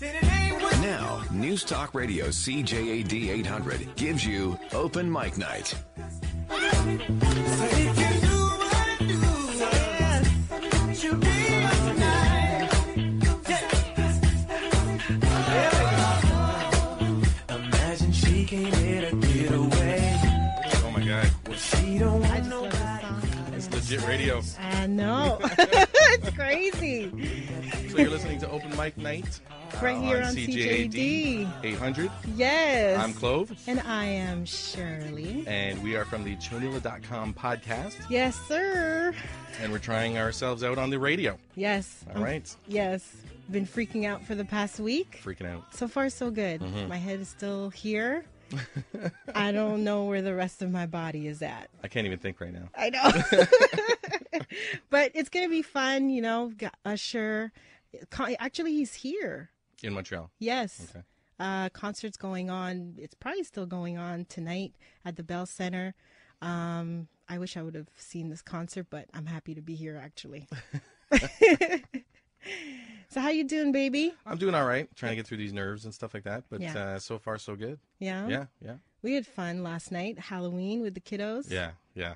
Now, News Talk Radio CJAD 800 gives you Open Mic Night. Imagine she can't let her get. Oh my god, She don't want just love this song. it's legit radio. I know. crazy. So you're listening to Open Mic Night Right uh, here on CJAD. 800. Yes. I'm Clove, And I am Sherley. and we are from the Chonilla.com podcast, Yes, sir. and we're trying ourselves out on the radio. Yes. All right, Yes. Been freaking out for the past week. freaking out. So far, so good. Mm-hmm. My head is still here. I don't know where the rest of my body is at. I can't even think right now. I know. but it's going to be fun, you know. Got Usher. Actually, he's here. In Montreal. Yes. Okay. Uh, concerts going on. It's probably still going on tonight at the Bell Center. Um, I wish I would have seen this concert, but I'm happy to be here actually. so how you doing, baby? I'm doing all right, trying to get through these nerves and stuff like that, but Yeah. uh, so far so good. Yeah. Yeah, yeah, We had fun last night. Halloween with the kiddos. yeah, yeah.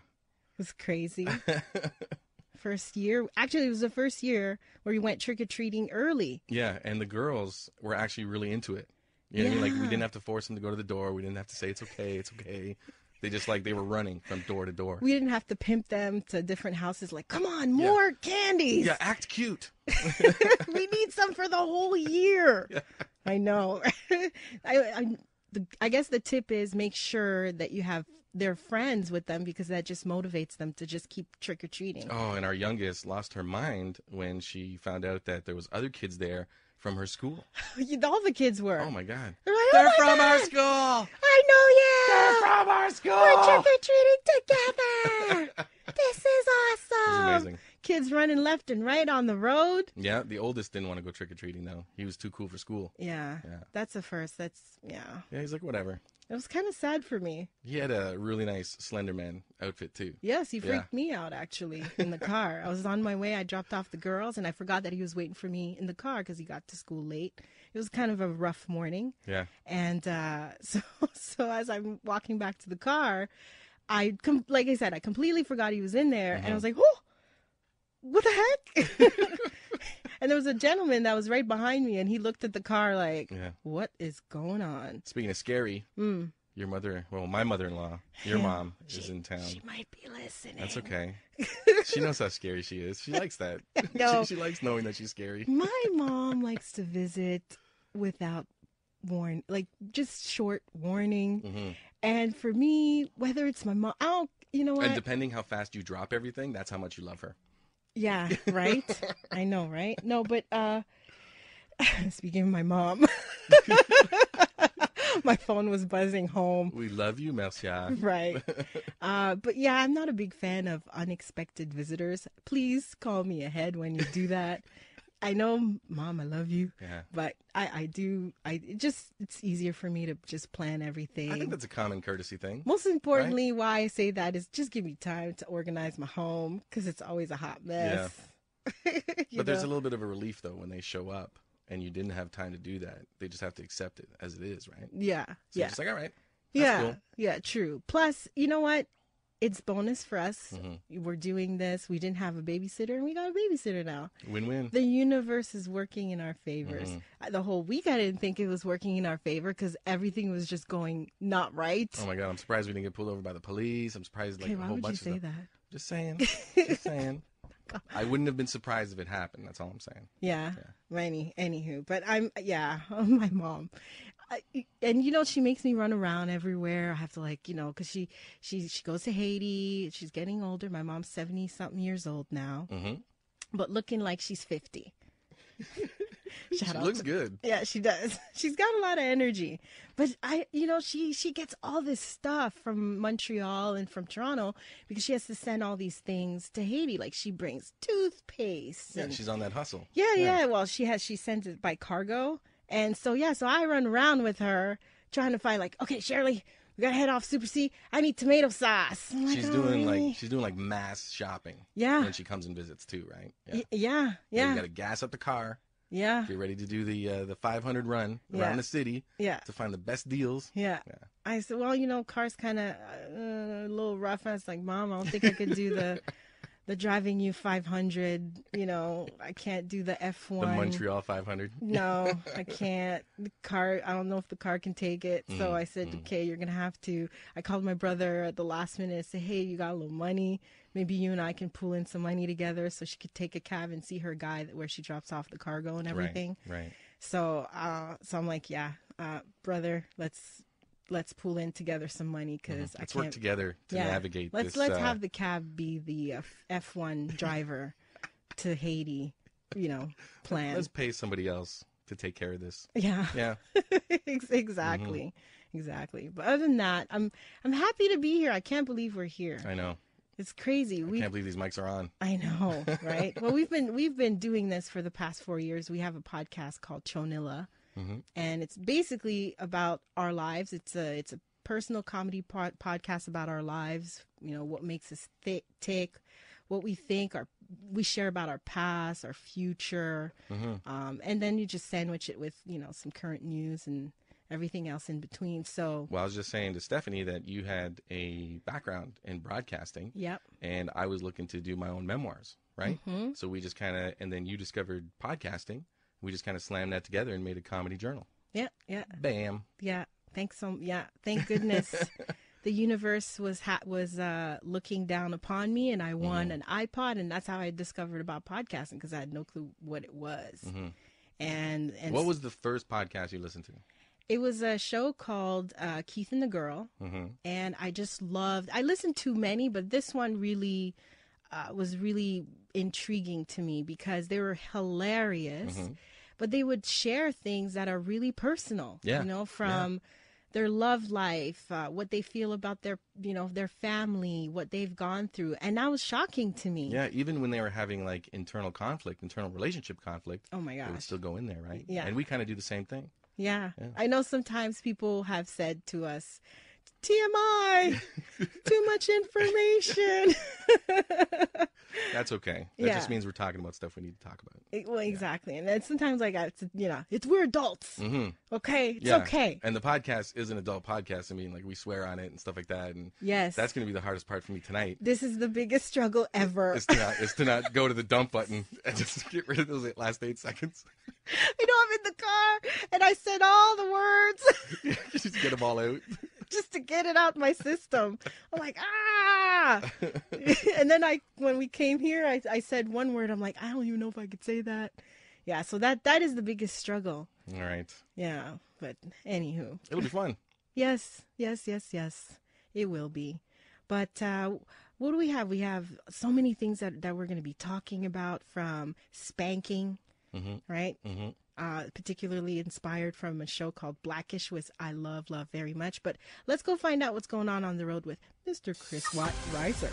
It was crazy. first year. Actually, it was the first year where we went trick or treating early. Yeah, and the girls were actually really into it. You know, what I mean? like we didn't have to force them to go to the door. We didn't have to say it's okay, it's okay. They just like they were running from door to door. We didn't have to pimp them to different houses. Like, come on, more candies. Yeah, act cute. we need some for the whole year. I know. I, I, the, I guess the tip is make sure that you have their friends with them because that just motivates them to just keep trick or treating. Oh, and our youngest lost her mind when she found out that there was other kids there from her school. All the kids were. Oh my god. They're like, oh, They're "Oh my from our school. I know you. They're from our school. We're trick or treating together. this is It was awesome. amazing. Kids running left and right on the road. Yeah, the oldest didn't want to go trick or treating though. He was too cool for school. Yeah, Yeah. that's a first. That's yeah. Yeah, he's like whatever. It was kind of sad for me. He had a really nice Slenderman outfit too. Yes, he Yeah. freaked me out actually in the car. I was on my way. I dropped off the girls, and I forgot that he was waiting for me in the car because he got to school late. It was kind of a rough morning, Yeah. and uh, so so as I'm walking back to the car, I com- like I said, I completely forgot he was in there, and I was like, "Oh, what the heck?" and there was a gentleman that was right behind me, and he looked at the car like, Yeah. "What is going on?" Speaking of scary, Mm. your mother, well, my mother-in-law, your Yeah. mom is in town. She might be listening. That's okay. she knows how scary she is. She likes that. know. she, she likes knowing that she's scary. My mom likes to visit without warn, like just short warning. Mhm. And for me, whether it's my mom, I don't, you know what? And depending how fast you drop everything, that's how much you love her. Yeah, right. I know, right? No, but uh, speaking of my mom, my phone was buzzing home. We love you, Marcia. Right. Uh, but yeah, I'm not a big fan of unexpected visitors. Please call me ahead when you do that. I know, mom, I love you. Yeah. But I, I do, I it just, it's easier for me to just plan everything. I think that's a common courtesy thing. Most importantly, why I say that is just give me time to organize my home because it's always a hot mess. You But there's a little bit of a relief though when they show up and you didn't have time to do that. They just have to accept it as it is, right? yeah, So yeah, it's like, all right. yeah, cool. yeah. True. Plus, you know what? It's bonus for us. Mm-hmm. We're doing this. We didn't have a babysitter, and we got a babysitter now. Win-win. The universe is working in our favors. Mm-hmm. The whole week, I didn't think it was working in our favor because everything was just going not right. Oh my god, I'm surprised we didn't get pulled over by the police. I'm surprised like okay, a whole would you bunch say of stuff. that? Just saying. Just saying. I wouldn't have been surprised if it happened. That's all I'm saying. Yeah. Any, anywho, but I'm yeah, my mom, I, and you know she makes me run around everywhere. I have to like you know because she she she goes to Haiti. She's getting older. My mom's seventy something years old now, Mm-hmm. but looking like she's fifty. She looks to- good. Yeah, she does. She's got a lot of energy. But I you know, she she gets all this stuff from Montreal and from Toronto because she has to send all these things to Haiti. Like she brings toothpaste Yeah, and she's on that hustle. yeah, yeah. Well, she has she sends it by cargo. And so yeah, so I run around with her trying to find like, okay, Sherley, we gotta head off Super C. I need tomato sauce. Like, She's "Oh, doing really?" like she's doing like mass shopping. Yeah. When she comes and visits too, right? Yeah. Y- yeah, Yeah. You got to gas up the car. Yeah. Get ready to do the uh, the 500 run Yeah. around the city Yeah. to find the best deals. Yeah. Yeah. I said, well, you know, car's kind of uh, a little rough. I was like, Mom, I don't think I could do the the driving you 500. You know, I can't do the F1. The Montreal 500. No, I can't. The car, I don't know if the car can take it. Mm, So I said, okay, you're going to have to. I called my brother at the last minute and said, hey, you got a little money. Maybe you and I can pull in some money together so she could take a cab and see her guy where she drops off the cargo and everything. Right. Right. So, uh, so I'm like, yeah, uh, brother, let's let's pull in together some money because I Let's can't. work together to yeah, navigate let's this. let's uh, have the cab be the uh, F1 driver to Haiti, you know, plan. Let's pay somebody else to take care of this. yeah, Yeah. Ex- exactly, exactly. But other than that, I'm I'm happy to be here. I can't believe we're here. I know. It's crazy. We Can't believe these mics are on. I know, right? well, we've been we've been doing this for the past four years. We have a podcast called Chonilla, and it's basically about our lives. It's a it's a personal comedy pod- podcast about our lives. You know what makes us th- tick, what we think, our we share about our past, our future, um, and then you just sandwich it with you know some current news and everything else in between. So, Well, I was just saying to Stephanie that you had a background in broadcasting. yep, and I was looking to do my own memoirs, right? Mm-hmm. So we just kind of, and then you discovered podcasting. We just kind of slammed that together and made a comedy journal. yeah, yeah. Bam. Yeah, thanks so yeah, thank goodness the universe was ha- was uh looking down upon me and I won an iPod and that's how I discovered about podcasting because I had no clue what it was. And and What was the first podcast you listened to? it was a show called uh, Keith and the Girl, and I just loved. I listened to many, but this one really uh, was really intriguing to me because they were hilarious, but they would share things that are really personal. Yeah, you know, from their love life, uh, what they feel about their, you know, their family, what they've gone through, and that was shocking to me. Yeah, even when they were having like internal conflict, internal relationship conflict, Oh my they would still go in there, right? Yeah. And we kind of do the same thing. Yeah. I know sometimes people have said to us, TMI, too much information. That's okay. That Yeah. just means we're talking about stuff we need to talk about. well, exactly. And then sometimes I got, you know, it's we're adults. Mm-hmm. Okay. It's Yeah. okay. And the podcast is an adult podcast. I mean, like we swear on it and stuff like that. And Yes. that's going to be the hardest part for me tonight. this is the biggest struggle ever. Is to not is to not go to the dump button and just get rid of those last eight seconds. I know I'm in the car and I said all the words you just get them all out. just to get it out my system. I'm like, ah. and then I, when we came here, I, I said one word. I'm like, I don't even know if I could say that. Yeah. So that, that is the biggest struggle. All right. Yeah. But anywho, It'll be fun. yes, yes, yes, yes, it will be. But uh, what do we have? We have so many things that, that we're going to be talking about from spanking, right? Mhm. Uh, particularly inspired from a show called Blackish, which I love, love very much. But let's go find out what's going on on the road with Mr. Chris Watt Reiser.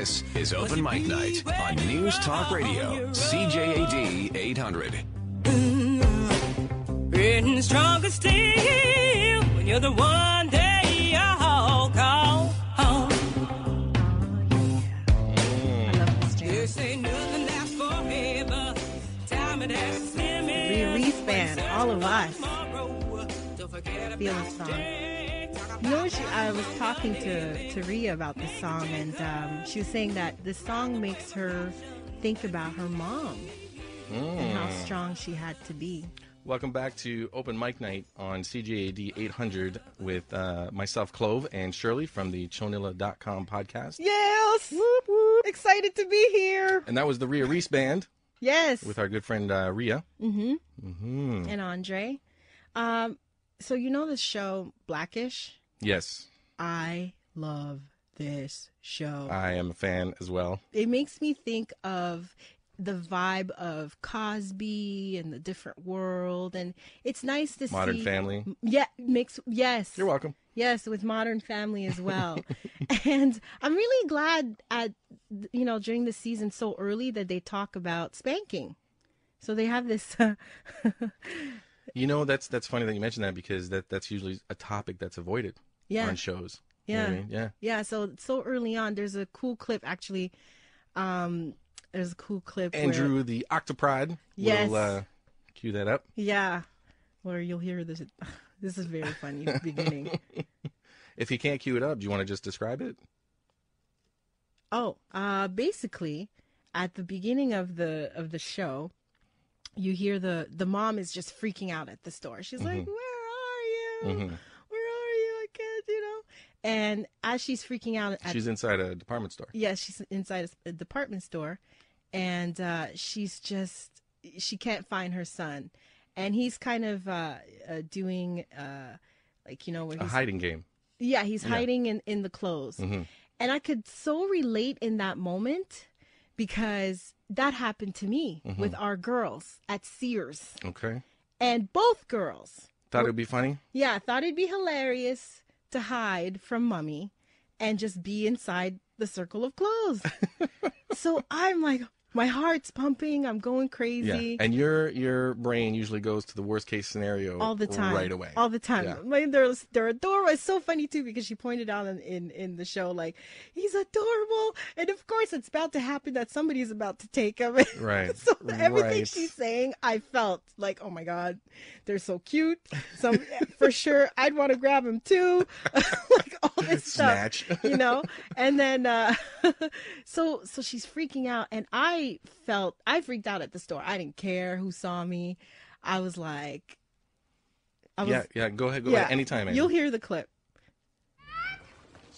This is Open Mic Night on News Talk Radio, CJAD 800. Written stronger still when you're the one all of us. Tomorrow, don't forget Feel about the song. You know, she, I was talking to, to Rhea about this song, and um, she was saying that this song makes her think about her mom and how strong she had to be. Welcome back to Open Mic Night on CJAD 800 with uh, myself, Clove, and Sherley from the Chonilla.com podcast. Yes! Excited to be here. And that was the Rhea Reese Band Yes. with our good friend uh, Rhea. and Andre. Um, so you know the show Blackish? Yes, I love this show. I am a fan as well. it makes me think of the vibe of Cosby and the different world, and it's nice to Modern see. Family. Yeah, mix. Yes, You're welcome. Yes, with Modern Family as well, and I'm really glad at you know during the season so early that they talk about spanking. So they have this. You know, that's that's funny that you mentioned that because that that's usually a topic that's avoided Yeah. on shows. You know Yeah. I mean? Yeah. Yeah, so so early on, there's a cool clip actually. Um, there's a cool clip. where- Andrew the Octopride. Yes. We'll uh, cue that up. yeah, where you'll hear this. This is very funny beginning. If you can't cue it up, do you want to just describe it? Oh, uh, basically, at the beginning of the of the show, you hear the the mom is just freaking out at the store. She's like, "Where are you? Where are you? I can't," you know. And as she's freaking out, at, She's inside a department store. yes, she's inside a, department store, and uh, she's just she can't find her son, and he's kind of uh, uh, doing uh, like you know where A hiding game. yeah, he's hiding in, in the clothes. And I could so relate in that moment because that happened to me with our girls at Sears. Okay. And both girls, Thought it would be funny. yeah, thought it'd be hilarious to hide from mommy and just be inside the circle of clothes. so I'm like, my heart's pumping. I'm going crazy. Yeah. And your your brain usually goes to the worst case scenario all the time, right away. all the time. Yeah. Like, they're they're adorable. It's so funny too because she pointed out in, in in the show like he's adorable, and of course it's about to happen that somebody's about to take him. Right, so everything right. she's saying, I felt like, oh my god, they're so cute. Some for sure, I'd want to grab him too. like all this Snatch. stuff, you know. And then uh so so she's freaking out, and I felt I freaked out at the store. I didn't care who saw me. I was like, I was yeah, yeah. Go ahead. Go yeah. ahead. Anytime. Andy. You'll hear the clip.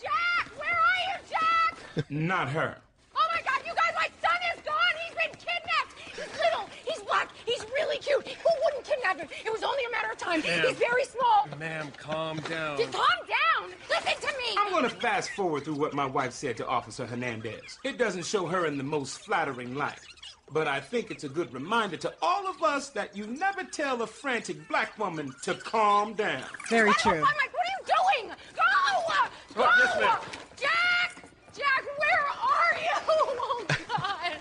Jack, where are you, Jack? Not her. Oh my God, you guys, my son is gone. He's been kidnapped. He's little. He's black. He's really cute. Who wouldn't kidnap him? It was only a matter of time. He's very small. Ma'am, calm down. Just calm down. Listen to me. I'm going to fast forward through what my wife said to Officer Hernandez. It doesn't show her in the most flattering light. But I think it's a good reminder to all of us that you never tell a frantic black woman to calm down. Very I true. don't find my- what are you doing? Go! Go! Oh, yes, ma'am. Jack! Jack, where are you? Oh, God.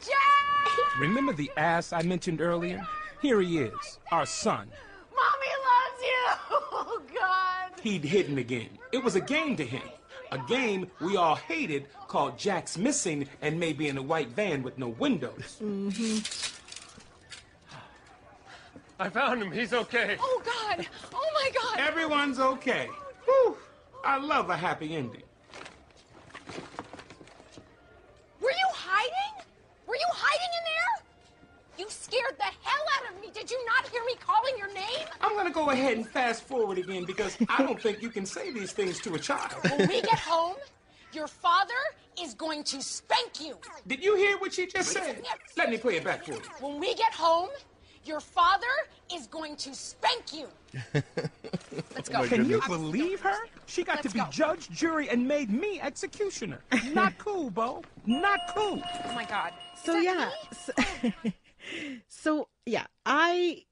Jack! Remember the ass I mentioned earlier? Here he is, our son. Mommy loves you. Oh, God. He'd hidden again. It was a game to him. A game we all hated called Jack's Missing and maybe in a white van with no windows. Mm-hmm. I found him. He's okay. Oh, God. Oh, my God. Everyone's okay. Whew. I love a happy ending. Were you hiding? Were you hiding in there? You scared the hell out of me. Did you not hear me calling your name? I'm gonna go ahead and fast forward again because I don't think you can say these things to a child. When we get home, your father is going to spank you. Did you hear what she just said? Let me play it back for you. When we get home, your father is going to spank you. Let's go. Oh can you believe her? She got Let's to be go. judge, jury, and made me executioner. Not cool, Bo. Not cool. Oh my God. So Is that yeah, me? so, yeah, I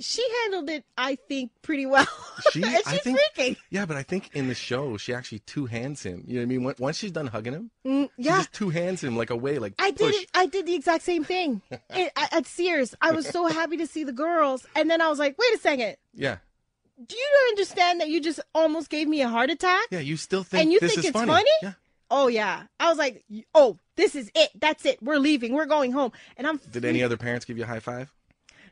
she handled it, I think, pretty well. She, she's I think, freaking. yeah, but I think in the show she actually two hands him. You know what I mean? Once she's done hugging him, she Mm, yeah. just two hands him like away, like I did. push. It, I did the exact same thing It- at at Sears. I was so happy to see the girls, and then I was like, "Wait a second! Yeah, Do you understand that you just almost gave me a heart attack? yeah. You still think and you think it's funny? funny? Yeah. Oh yeah. I was like, "Oh, this is it. That's it. We're leaving. We're going home." And I'm Did any other parents give you a high five?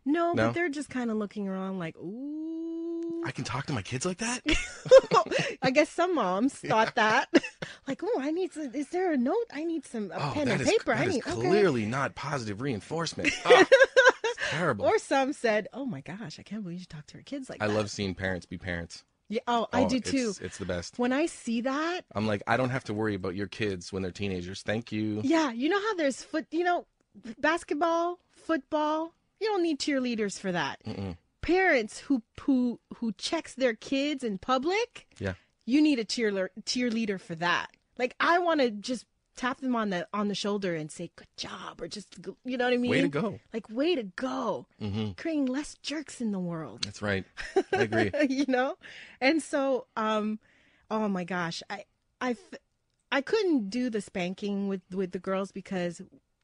no, No? but they're just kind of looking around like, "Ooh." I can talk to my kids like that. I guess some moms thought that. like, oh, I need some. Is there a note? I need some a Oh, pen and is paper. I need okay. clearly not positive reinforcement. Oh, terrible. Or some said, "Oh my gosh, I can't believe you talk to her kids like I that." I love seeing parents be parents. Yeah. Oh, I Oh, do too. It's, it's the best. When I see that, I'm like, I don't have to worry about your kids when they're teenagers. Thank you. yeah, you know how there's foot, you know, basketball, football. You don't need cheerleaders for that. Parents who who who checks their kids in public, Yeah. you need a cheerleader cheerleader for that. Like I want to just tap them on the on the shoulder and say good job or just you know what I mean? Way to go. Like way to go. Creating less jerks in the world. That's right. I agree. you know and so um oh my gosh i i i couldn't do the spanking with with the girls because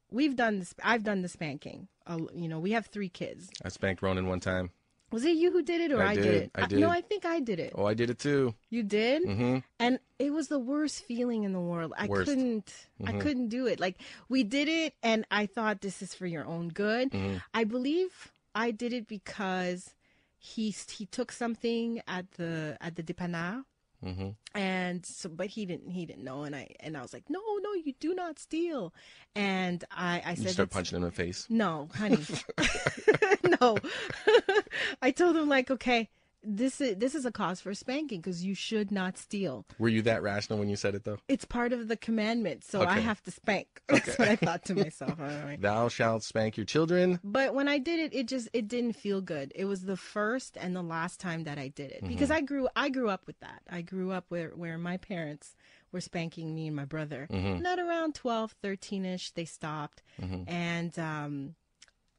we've done this i've done the spanking uh, you know we have three kids I spanked Ronan one time. Was it you who did it or I I, did, it? I No. I think I did it. Oh, I did it too. You did? hmm and it was the worst feeling in the world. I Worst. couldn't I Mhm. couldn't do it. Like we did it and I thought this is for your own good. Mhm. I believe I did it because he he took something at the at the dépanneur hmm and so but he didn't he didn't know and I and I was like, "No, no, you do not steal." And I I You said start punching him in the face. no, honey. no. I told him like, "Okay, this is this is a cause for spanking because you should not steal." Were you that rational when you said it though? it's part of the commandment, so I have to spank. That's what I thought to myself. All right. Thou shalt spank your children. But when I did it, it just it didn't feel good. It was the first and the last time that I did it mm-hmm. because I grew I grew up with that. I grew up where where my parents were spanking me and my brother. Mm-hmm. Not around 12, 13ish they stopped. Mm-hmm. And um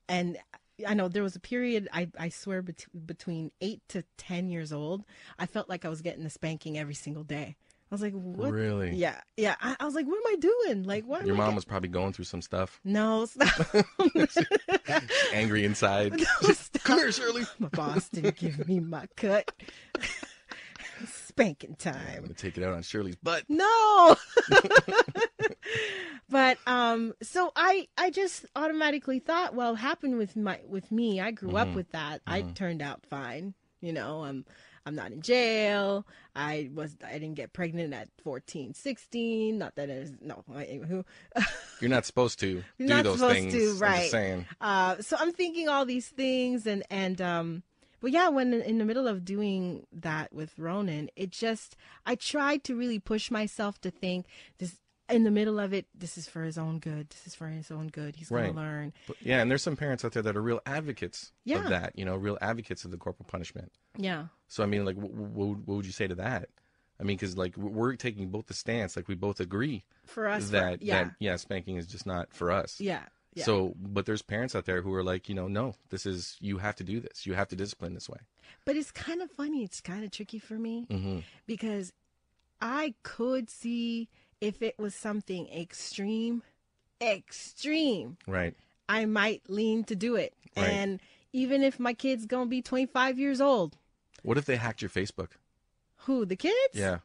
and I know there was a period I, I swear bet- between 8 to 10 years old, I felt like I was getting a spanking every single day. I was like, what? Really? Yeah, yeah. I, I was like, what am I doing? Like, what? Your mom was probably going through some stuff. No, stop. Angry inside. stop. Come here, Sherley. My boss didn't give me my cut. Spanking time. I'm gonna take it out on Sherley's butt. No. But um so I I just automatically thought, well, happened with my with me. I grew up with that. I turned out fine. You know, I'm I'm not in jail. I was I didn't get pregnant at 14, 16. Not that it is no, I, who You're not supposed to You're do not those supposed things. to, I'm right. Uh, so I'm thinking all these things, and and um, but yeah, when in the middle of doing that with Ronan, it just I tried to really push myself to think this in the middle of it. This is for his own good. This is for his own good. He's Right. gonna learn. But, yeah, and there's some parents out there that are real advocates Yeah. of that. You know, real advocates of the corporal punishment. Yeah, So I mean, like, what, what would you say to that? I mean, because like we're taking both the stance, like we both agree for us. for- that yeah, that yeah, spanking is just not for us. yeah, yeah. So, but there's parents out there who are like, you know, no, this is you have to do this. You have to discipline this way. But it's kind of funny. It's kind of tricky for me hmm because I could see if it was something extreme, extreme. Right. I might lean to do it. Right. And even if my kid's gonna be 25 years old, What if they hacked your Facebook? who the kids? Yeah.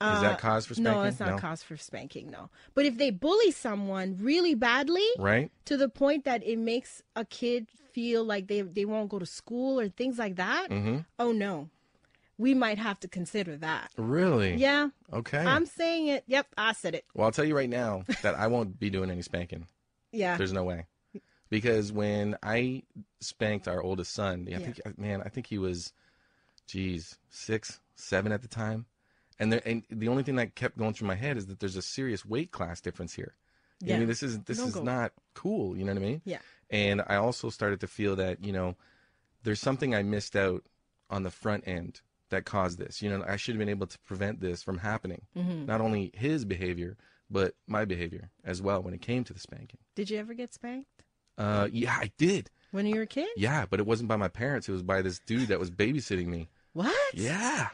Uh, Is that cause for spanking? No, it's not No? cause for spanking. No, but if they bully someone really badly Right. to the point that it makes a kid feel like they they won't go to school or things like that, hmm oh no, we might have to consider that. Really? Yeah, Okay. I'm saying it. Yep, I said it. Well, I'll tell you right now that I won't be doing any spanking. Yeah, There's no way. Because when I spanked our oldest son, I Yeah. think, man, I think he was, geez, six, seven at the time. And, there, and the only thing that kept going through my head is that there's a serious weight class difference here. You know I mean, this is this Don't is go. not cool. You know what I mean? yeah, And I also started to feel that you know, there's something I missed out on the front end that caused this. You know, I should have been able to prevent this from happening. Mm-hmm. Not only his behavior, but my behavior as well when it came to the spanking. Did you ever get spanked Uh, yeah, I did. when you were a kid? Yeah, but it wasn't by my parents. It was by this dude that was babysitting me. What? Yeah.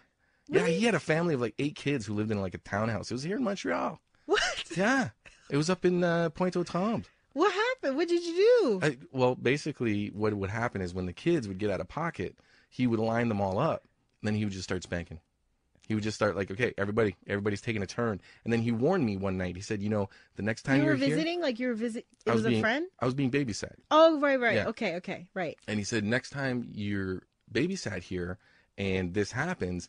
Yeah, he had a family of like eight kids who lived in like a townhouse. It was here in Montreal. What? Yeah. It was up in uh, Pointe aux Trembles. What happened? What did you do? I, well, basically, what would happen is when the kids would get out of pocket, he would line them all up. And then he would just start spanking. He would just start like, okay, everybody, everybody's taking a turn. And then he warned me one night. He said, you know, the next time you were here, visiting, like you were visit. It I was, a being, friend. I was being babysat. Oh, right, right. Yeah. Okay, okay, right. And he said, next time you're babysat here and this happens,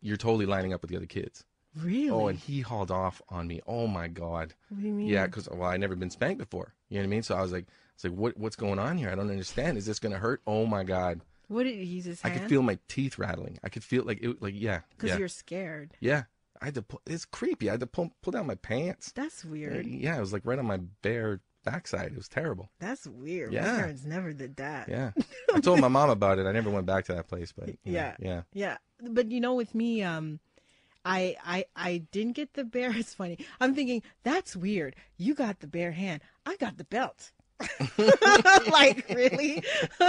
you're totally lining up with the other kids. Really? Oh, and he hauled off on me. Oh my god. what do you mean? Yeah, because well, I never been spanked before. You know what I mean? So I was like, it's like, what what's going on here? I don't understand. Is this gonna hurt? Oh my god. What did he use his I could feel my teeth rattling. I could feel like it, like yeah, because yeah, you're scared. yeah. I had to. Pull, it's creepy. I had to pull pull down my pants. That's weird. Yeah, it was like right on my bare backside. It was terrible. That's weird. Yeah. My parents never did that. Yeah, I told my mom about it. I never went back to that place, but know, Yeah. yeah. Yeah, but you know, with me, um, I I I didn't get the bear. It's funny. I'm thinking that's weird. You got the bare hand. I got the belt. like really?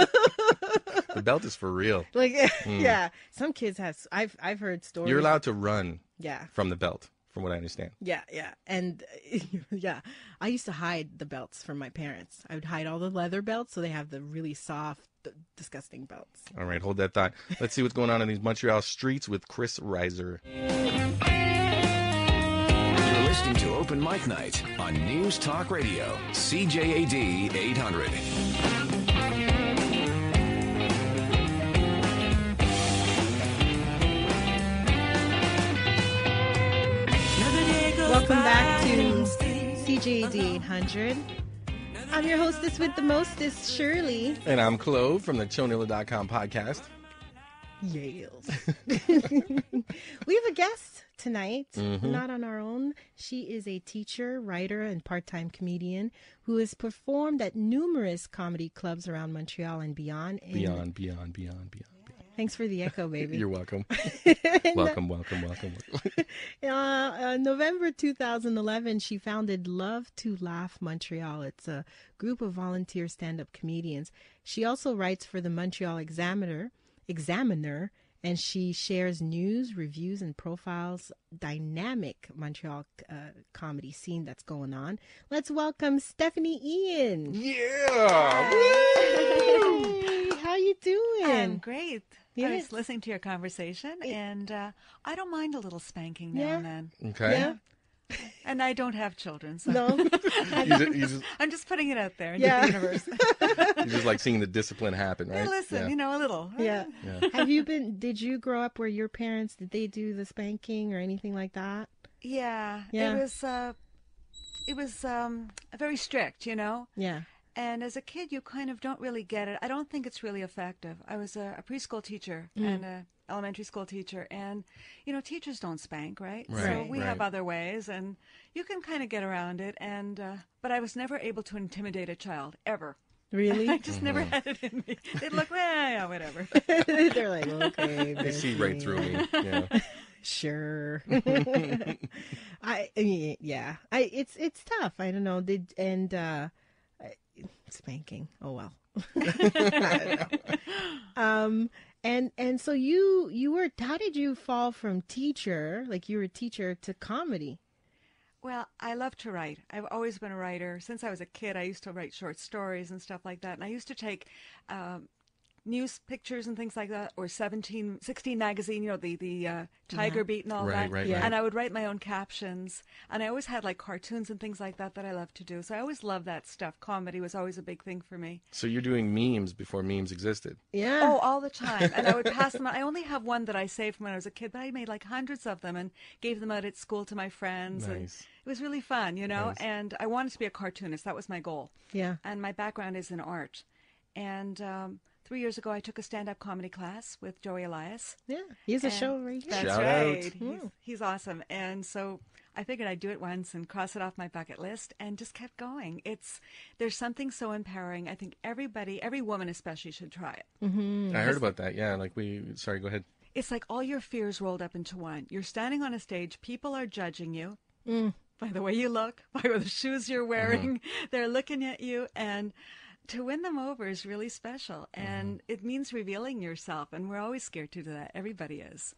The belt is for real. like hmm. yeah. Some kids have. I've I've heard stories. You're allowed to run Yeah. from the belt, from what I understand. Yeah, yeah. And yeah, I used to hide the belts from my parents. I would hide all the leather belts so they have the really soft disgusting belts. All right, hold that thought. Let's see what's going on in these Montreal streets with Chris Reiser. You're listening to Open Mic Night on News Talk Radio, CJAD 800. Welcome back to CJAD 800. I'm your hostess with the mostest, Sherley. And I'm Clove from the Chonilla.com podcast. Yales. we have a guest tonight, Mm-hmm. not on our own. She is a teacher, writer, and part time comedian who has performed at numerous comedy clubs around Montreal and beyond. And Beyond, beyond, beyond, beyond. Thanks for the echo, baby. You're welcome. welcome, welcome, welcome. Uh, uh, November 2011, she founded Love to Laugh Montreal. It's a group of volunteer stand-up comedians. She also writes for the Montreal Examiner, Examiner, and she shares news, reviews, and profiles dynamic Montreal uh, comedy scene that's going on. Let's welcome Stephanie Ian. yeah! Hey, how you doing? I'm great. Yeah. I was listening to your conversation, and uh, I don't mind a little spanking now Yeah. and then. Okay. Yeah. And I don't have children, so No. You just, you, just, I'm just putting it out there into Yeah. the universe. you just like seeing the discipline happen, right? Hey, listen, Yeah. you know, a little. Yeah. Yeah. Have you been? Did you grow up where your parents did they do the spanking or anything like that? Yeah. Yeah. It was. Uh, it was um, very strict, you know. Yeah. And as a kid, you kind of don't really get it. I don't think it's really effective. I was a, a preschool teacher and a elementary school teacher, and you know, teachers don't spank, right? So Right, we have other ways, and you can kind of get around it. And uh, but I was never able to intimidate a child ever. Really? I just never had it in me. They'd look, well, yeah, whatever. They're like, okay, They see right through me. Yeah. Sure. I, I mean, yeah. I it's it's tough. I don't know. Did and uh I- spanking. Oh well. I don't know. um and and so you you were how did you fall from teacher like you were a teacher to comedy? Well, I love to write. I've always been a writer. Since I was a kid, I used to write short stories and stuff like that. And I used to take um, news pictures and things like that, or 17, 16 magazine, you know, the, the uh, Tiger Beat and all Right, that. right, Yeah. right. And I would write my own captions. And I always had like cartoons and things like that that I love to do. So I always loved that stuff. Comedy was always a big thing for me. So you're doing memes before memes existed. Yeah. Oh, all the time. And I would pass them. out. I only have one that I saved from when I was a kid, but I made like hundreds of them and gave them out at school to my friends. And Nice. it was really fun, you know. Nice. And I wanted to be a cartoonist. That was my goal. Yeah. And my background is in art. And um, three years ago, I took a stand-up comedy class with Joey Elias. Yeah. he's a show right here. That's Shout out. right. He's, hmm. he's awesome. And so I figured I'd do it once and cross it off my bucket list and just kept going. It's there's something so empowering. I think everybody, every woman especially, should try it. Mm-hmm. I heard about that. Yeah, like we. Sorry, go ahead. It's like all your fears rolled up into one. You're standing on a stage, people are judging you mm. by the way you look, by the shoes you're uh-huh. wearing. They're looking at you and to win them over is really special and it means revealing yourself and we're always scared to do that. Everybody is.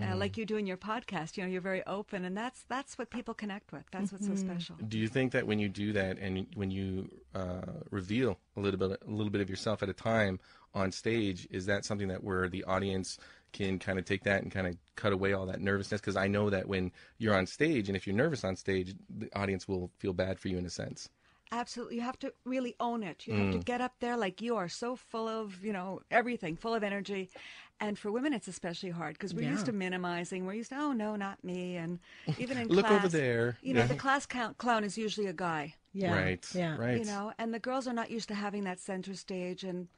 Uh, like you do in your podcast, you know, you're very open and that's that's what people connect with. That's what's so special. Do you think that when you do that and when you uh, reveal a little bit, a little bit of yourself at a time on stage, is that something that where the audience can kind of take that and kind of cut away all that nervousness? Because I know that when you're on stage and if you're nervous on stage, the audience will feel bad for you in a sense. Absolutely. You have to really own it. You have to get up there like you are so full of, you know, everything, full of energy. And for women, it's especially hard because we're used to minimizing. We're used to, oh, no, not me. And even in Look class, over there. You know, Yeah. the class clown, clown is usually a guy, Yeah. Right. Yeah. Right. you know, and the girls are not used to having that center stage. And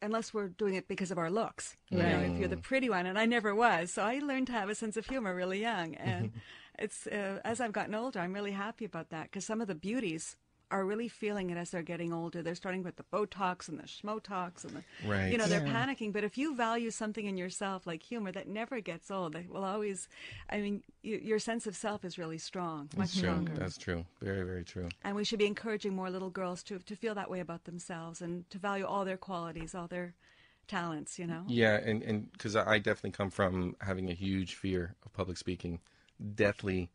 unless we're doing it because of our looks, you know, if you're the pretty one. And I never was. So I learned to have a sense of humor really young. And it's, uh, as I've gotten older, I'm really happy about that because some of the beauties are really feeling it as they're getting older. They're starting with the Botox and the Schmotox and the, Right. you know, they're Yeah. panicking. But if you value something in yourself like humor, that never gets old. That will always, I mean, y- your sense of self is really strong, much True. stronger. That's true. Very, very true. And we should be encouraging more little girls to to feel that way about themselves and to value all their qualities, all their talents. You know. Yeah, and and because I definitely come from having a huge fear of public speaking, deathly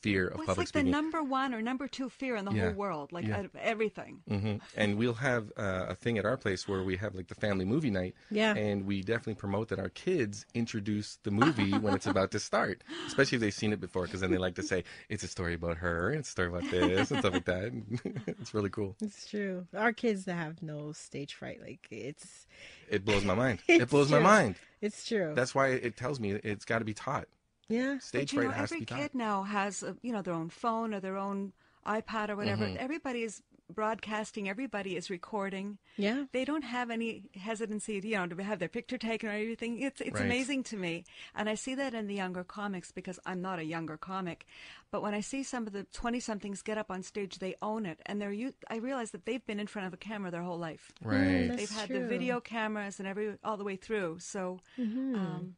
fear of Well, it's public like speaking. the number one or number two fear in the Yeah. whole world, like Yeah. out of everything. hmm And we'll have uh, a thing at our place where we have like the family movie night. Yeah. And we definitely promote that our kids introduce the movie when it's about to start, especially if they've seen it before, because then they like to say it's a story about her, it's a story about this, and stuff like that. it's really cool. It's true. Our kids that have no stage fright, like it's It blows my mind. It blows my mind. it's true. That's why it tells me it's got to be taught. Yeah. Stage But you know, fright has to every be taught. kid now has, a, you know, their own phone or their own iPad or whatever. Mm-hmm. Everybody is broadcasting. Everybody is recording. Yeah. They don't have any hesitancy, you know, to have their picture taken or anything. It's it's Right. amazing to me, and I see that in the younger comics because I'm not a younger comic, but when I see some of the twenty somethings get up on stage, they own it, and they're I realize that they've been in front of a camera their whole life. Right. That's They've had true. the video cameras and every all the way through. So, Mm-hmm. um,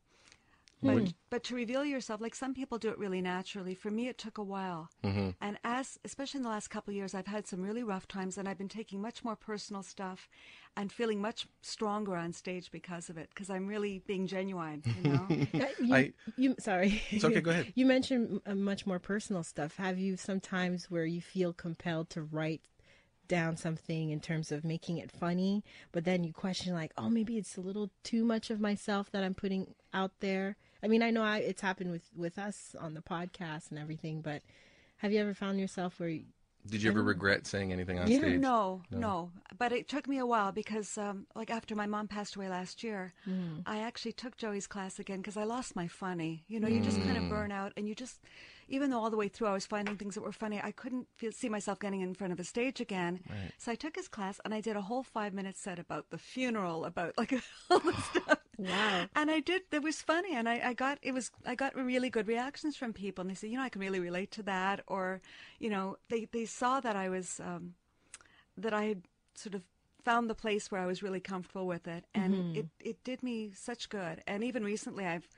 but but to reveal yourself, like some people do it really naturally. For me, it took a while. Mm-hmm. And as especially in the last couple of years, I've had some really rough times, and I've been taking much more personal stuff, and feeling much stronger on stage because of it. Because I'm really being genuine, you know. Uh, You, I- you sorry. It's okay, go ahead. You mentioned uh, much more personal stuff. Have you sometimes where you feel compelled to write down something in terms of making it funny, but then you question like, oh, maybe it's a little too much of myself that I'm putting out there. I mean, I know I, it's happened with with us on the podcast and everything, but have you ever found yourself where you, Did you ever regret saying anything on Yeah, stage? No, no, But it took me a while because, um, like, after my mom passed away last year, I actually took Joey's class again because I lost my funny. You know, you just kind of burn out, and you just, even though all the way through I was finding things that were funny, I couldn't feel, see myself getting in front of a stage again. So I took his class and I did a whole five minute set about the funeral, about like all the stuff. Wow. And I did. It was funny, and I, I got it was I got really good reactions from people, and they said, you know, I can really relate to that, or, you know, they they saw that I was um, that I had sort of found the place where I was really comfortable with it, and mm-hmm. it it did me such good. And even recently, I've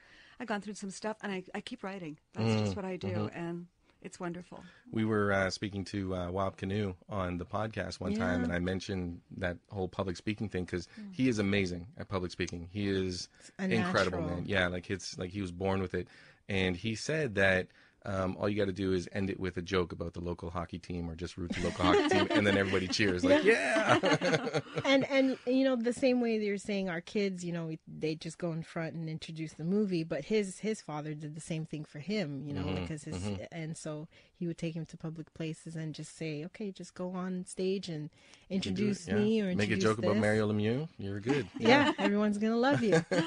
I've gone through some stuff, and I I keep writing. That's just mm-hmm. what I do, mm-hmm. and it's wonderful. We were uh, speaking to uh, Wob Canoe on the podcast one time, and I mentioned that whole public speaking thing because he is amazing at public speaking. He is incredible, man. Yeah, like it's like he was born with it, and he said that. Um, all you got to do is end it with a joke about the local hockey team, or just root the local hockey team, and then everybody cheers. Like, yeah, and and you know the same way that you're saying our kids you know they just go in front and introduce the movie but his his father did the same thing for him you know Mm-hmm, because his and so he would take him to public places and just say okay just go on stage and You do it, introduce yeah. me or make a joke about. Mario Lemieux. You're good. yeah everyone's gonna love you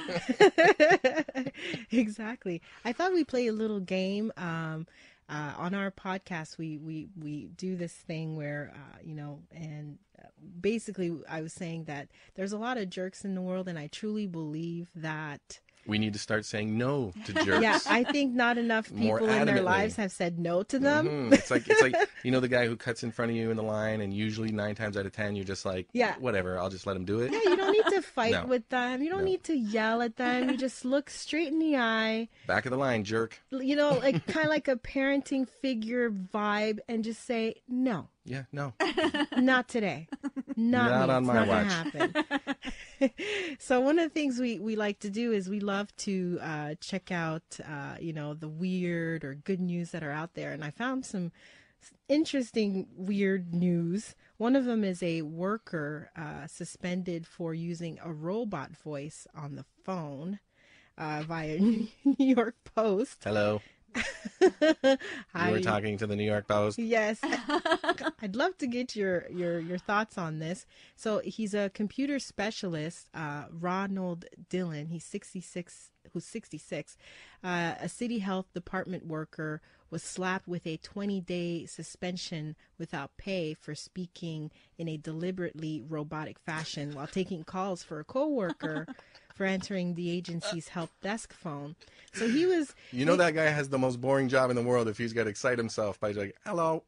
exactly i thought we play a little game um uh, on our podcast we we we do this thing where uh, you know and uh, basically i was saying that there's a lot of jerks in the world and i truly believe that We need to start saying no to jerks. yeah i think not enough people in their lives have said no to them Mhm. It's like it's like you know the guy who cuts in front of you in the line, and usually nine times out of ten you're just like, Yeah. whatever, I'll just let him do it. yeah you don't need to fight No. with them you don't No. need to yell at them you just look straight in the eye Back of the line, jerk. you know, like kind of like a parenting figure vibe, and just say no, Yeah, no. not today, not, Not me. on it's my not watch. So one of the things we we like to do is we love to uh, check out, uh, you know, the weird or good news that are out there, and I found some interesting weird news. One of them is a worker uh, suspended for using a robot voice on the phone uh, via New York Post. Hello. Hi. You were talking to the New York Post. Yes, I'd love to get your your your thoughts on this. So he's a computer specialist, uh, Ronald Dillon. He's sixty six. Who's sixty six? Uh, a city health department worker was slapped with a twenty day suspension without pay for speaking in a deliberately robotic fashion while taking calls for a coworker. For entering the agency's help desk phone. So he was You know that guy has the most boring job in the world if he's got to excite himself by like, hello,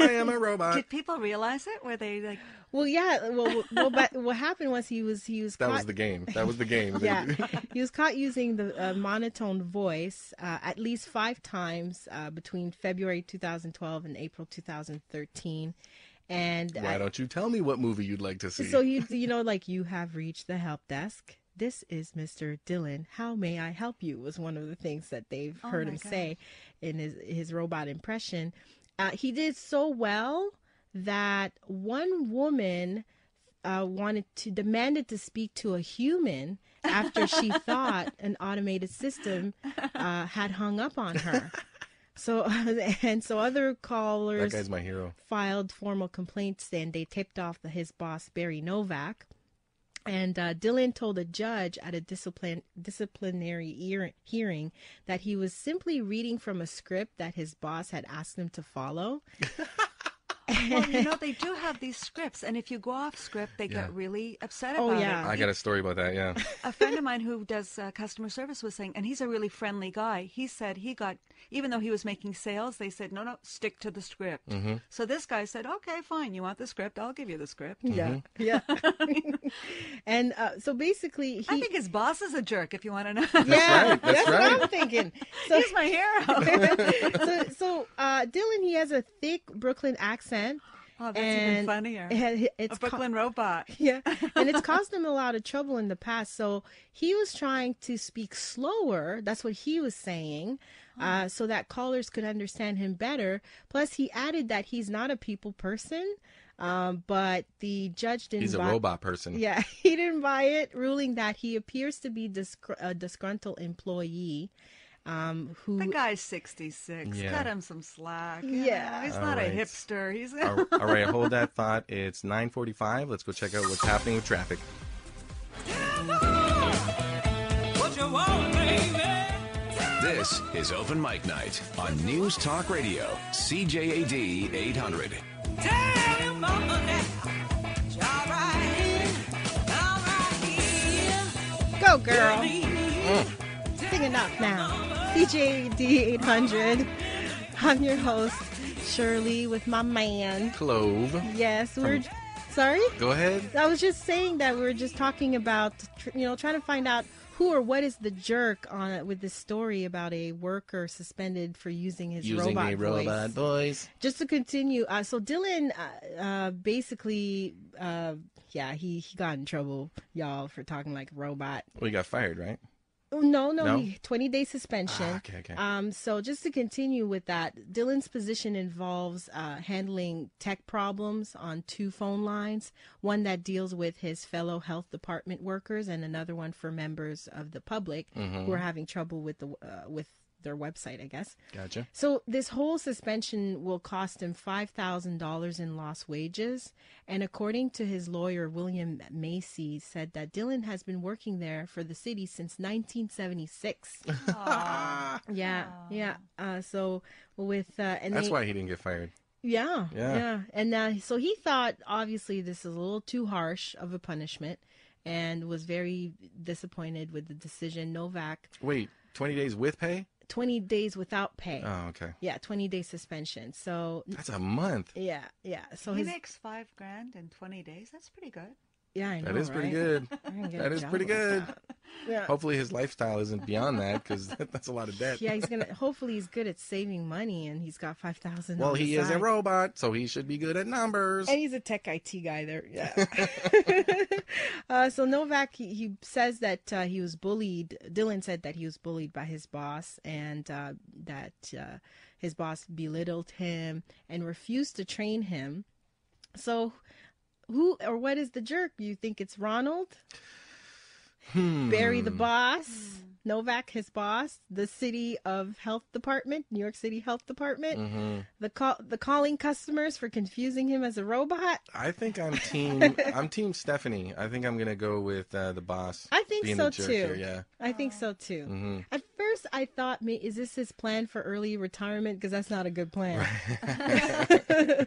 I am a robot. Did people realize it? Were they like, Well, yeah. Well, well, but what happened was he was he was That caught, was the game. That was the game. yeah he was caught using the uh, monotone voice uh, at least five times uh, between February 2012 and April 2013, and Why uh, don't you tell me what movie you'd like to see? so you you know like you have reached the help desk. "This is Mr. Dillon. How may I help you?" was one of the things that they've Oh heard my him say in his his robot impression. Uh, he did so well that one woman uh, wanted to demanded to speak to a human after she thought an automated system uh, had hung up on her. So and so other That callers guy's my hero. filed formal complaints and they tipped off the, his boss Barry Novak. And uh, Dillon told a judge at a discipline, disciplinary ear, hearing that he was simply reading from a script that his boss had asked him to follow. well, you know, they do have these scripts, and if you go off script, they Yeah. get really upset Oh, about yeah. it. I got a story about that. Yeah. a friend of mine who does uh, customer service was saying, and he's a really friendly guy. He said he got, even though he was making sales, they said, no, no, stick to the script. Mm-hmm. So this guy said, okay, fine, you want the script? I'll give you the script. Yeah, yeah. and uh, so basically, he I think his boss is a jerk, if you want to know. yeah, right, that's what right. I'm thinking. So He's my hero. so, so uh, Dillon, he has a thick Brooklyn accent. Oh, that's and even funnier. it- it's ca- Brooklyn robot. yeah, and it's caused him a lot of trouble in the past. So he was trying to speak slower. That's what he was saying, uh, so that callers could understand him better. Plus, he added that he's not a people person, um, but the judge didn't. He's a buy- robot person. Yeah, he didn't buy it, ruling that he appears to be disgr- a disgruntled employee. Um, who The guy's 66. Yeah. Cut him some slack. you Yeah. know. He's All not right. a hipster. He's all all right, hold that thought. It's 9:45. Let's go check out what's happening with traffic. This is Open Mic Night on News Talk Radio, CJAD 800. Tell your mama now. Y'all right here. Y'all right here. go girl. Mm. Sing enough now. CJAD 800. I'm your host, Sherley, with my man. Clove. Yes, we're. Sorry? Go ahead. I was just saying that we were just talking about, you know, trying to find out who or what is the jerk on it with this story about a worker suspended for using his Using robot a voice. robot voice. Just to continue, uh, so Dillon, uh, uh, basically, uh, yeah, he, he got in trouble, y'all, for talking like a robot. Well, he got fired, right? No, no, No? he- 20 day suspension. Ah, okay, okay. Um, so just to continue with that, Dillon's position involves uh, handling tech problems on two phone lines, one that deals with his fellow health department workers and another one for members of the public Mm-hmm. who are having trouble with the uh, with their website, I guess. Gotcha. So this whole suspension will cost him five thousand dollars in lost wages, and according to his lawyer William Macy, said that Dillon has been working there for the city since 1976. yeah, yeah. Uh, so with uh, and That's they- why he didn't get fired. yeah, Yeah. yeah, and uh, so he thought obviously this is a little too harsh of a punishment, and was very disappointed with the decision. Novak, Wait, 20 days with pay? 20 days without pay. Oh, okay. Yeah, 20 day suspension. So That's a month. yeah, yeah. So he his makes five grand in 20 days. That's pretty good. Yeah, I know, That is pretty good. I can get a That is pretty good. that. Yeah. Hopefully his lifestyle isn't beyond that because that's a lot of debt. Yeah, he's gonna. Hopefully, he's good at saving money, and he's got five thousand. Well, he is a robot, so he should be good at numbers. And he's a tech IT guy there. Yeah. uh, so Novak, he, he says that uh, he was bullied. Dillon said that he was bullied by his boss, and uh, that uh, his boss belittled him and refused to train him. So, who or what is the jerk? You think it's Ronald? Hmm. Barry the boss, Novak his boss, the city of health department, New York City Health Department, Mm-hmm. the call the calling customers for confusing him as a robot. I think I'm team. I'm team Stephanie. I think I'm gonna go with uh, the boss. I think so too. Here, yeah. I think so too. Mm-hmm. At first, I thought, "Ma- is this his plan for early retirement? Because that's not a good plan.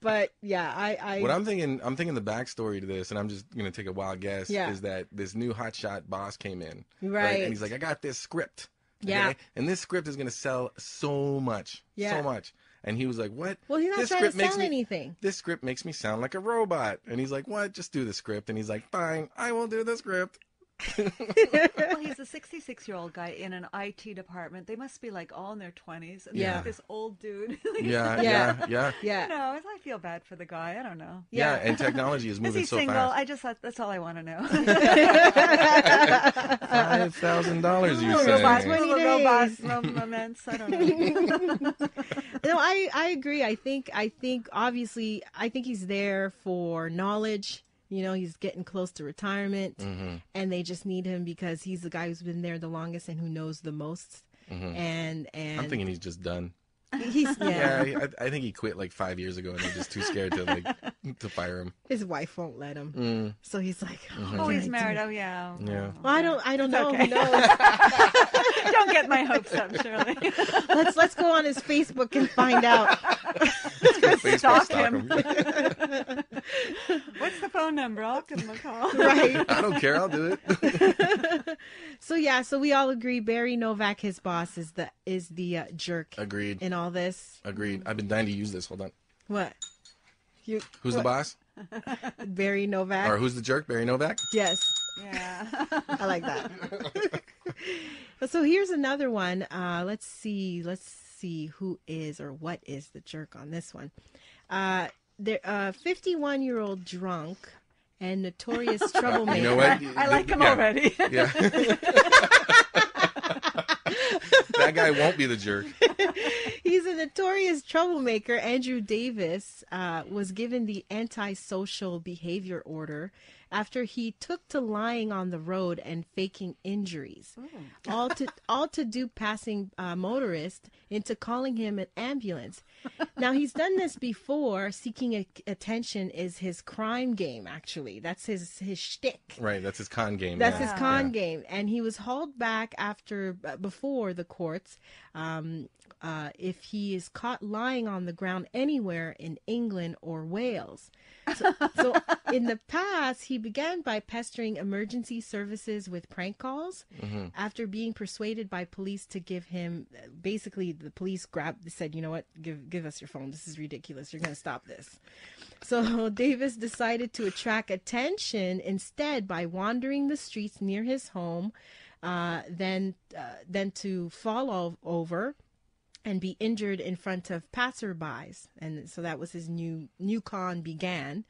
but yeah, I, I What I'm thinking, I'm thinking the backstory to this, and I'm just gonna take a wild guess. Yeah. Is that this new hotshot boss came in, Right. And he's like, I got this script. Yeah. And this script is gonna sell so much, Yeah. so much. And he was like, What? well, he's not this trying to sell me, anything. This script makes me sound like a robot. And he's like, What? Just do the script. And he's like, Fine, I will do the script. well, he's a 66 year old guy in an IT department. They must be like all in their 20s. And Yeah. yeah. this old dude. Yeah, Yeah. yeah, yeah. Yeah. No, I feel bad for the guy. I don't know. Yeah, and technology is Is moving he so single? fast. I just thought that's all I want to know. Five thousand dollars, you Little robots, say? Twenty little days. robots, romance. I don't know. no, I I agree. I think I think obviously I think he's there for knowledge. You know, he's getting close to retirement, Mm-hmm. and they just need him because he's the guy who's been there the longest and who knows the most. And and Mm-hmm. I'm thinking he's just done. he's yeah. Yeah, I, I think he quit like five years ago, and they're just too scared to like to fire him. His wife won't let him, Mm. so he's like, oh, Oh, he's I married. it? Oh, yeah. Yeah. Well, I don't I don't know. okay. Who knows? Don't get my hopes up, Sherley. let's let's go on his Facebook and find out. Facebook Stalk stalk him. What's the phone number? I'll give him a call. right. I don't care. I'll do it. So yeah, so we all agree Barry Novak, his boss, is the is the uh, jerk Agreed. in all this. Agreed. I've been dying to use this. Hold on. What? You Who's the boss? Barry Novak. Or who's the jerk? Barry Novak. Yes, Yeah. I like that. so here's another one. Uh, let's see. Let's see who is or what is the jerk on this one. Uh, there, uh, 51 year old drunk and notorious troublemaker. You know what? I like him Yeah. already. Yeah. that guy won't be the jerk. He's a notorious troublemaker. Andrew Davis uh, was given the antisocial behavior order after he took to lying on the road and faking injuries, all to all to do passing uh, motorists into calling him an ambulance. now he's done this before. Seeking a- attention is his crime game. Actually, that's his his shtick. Right. That's his con game. That's yeah. his con Yeah. game, and he was hauled back after uh, before the courts. Um, uh, if he is caught lying on the ground anywhere in England or Wales. So, so in the past, he began by pestering emergency services with prank calls. Mm-hmm. After being persuaded by police to give him, basically, the police grabbed, said, "You know what? Give give us your phone. This is ridiculous. You're going to stop this." So Davis decided to attract attention instead by wandering the streets near his home, uh, then uh, then to fall over and be injured in front of passerbys, and so that was his new new con began.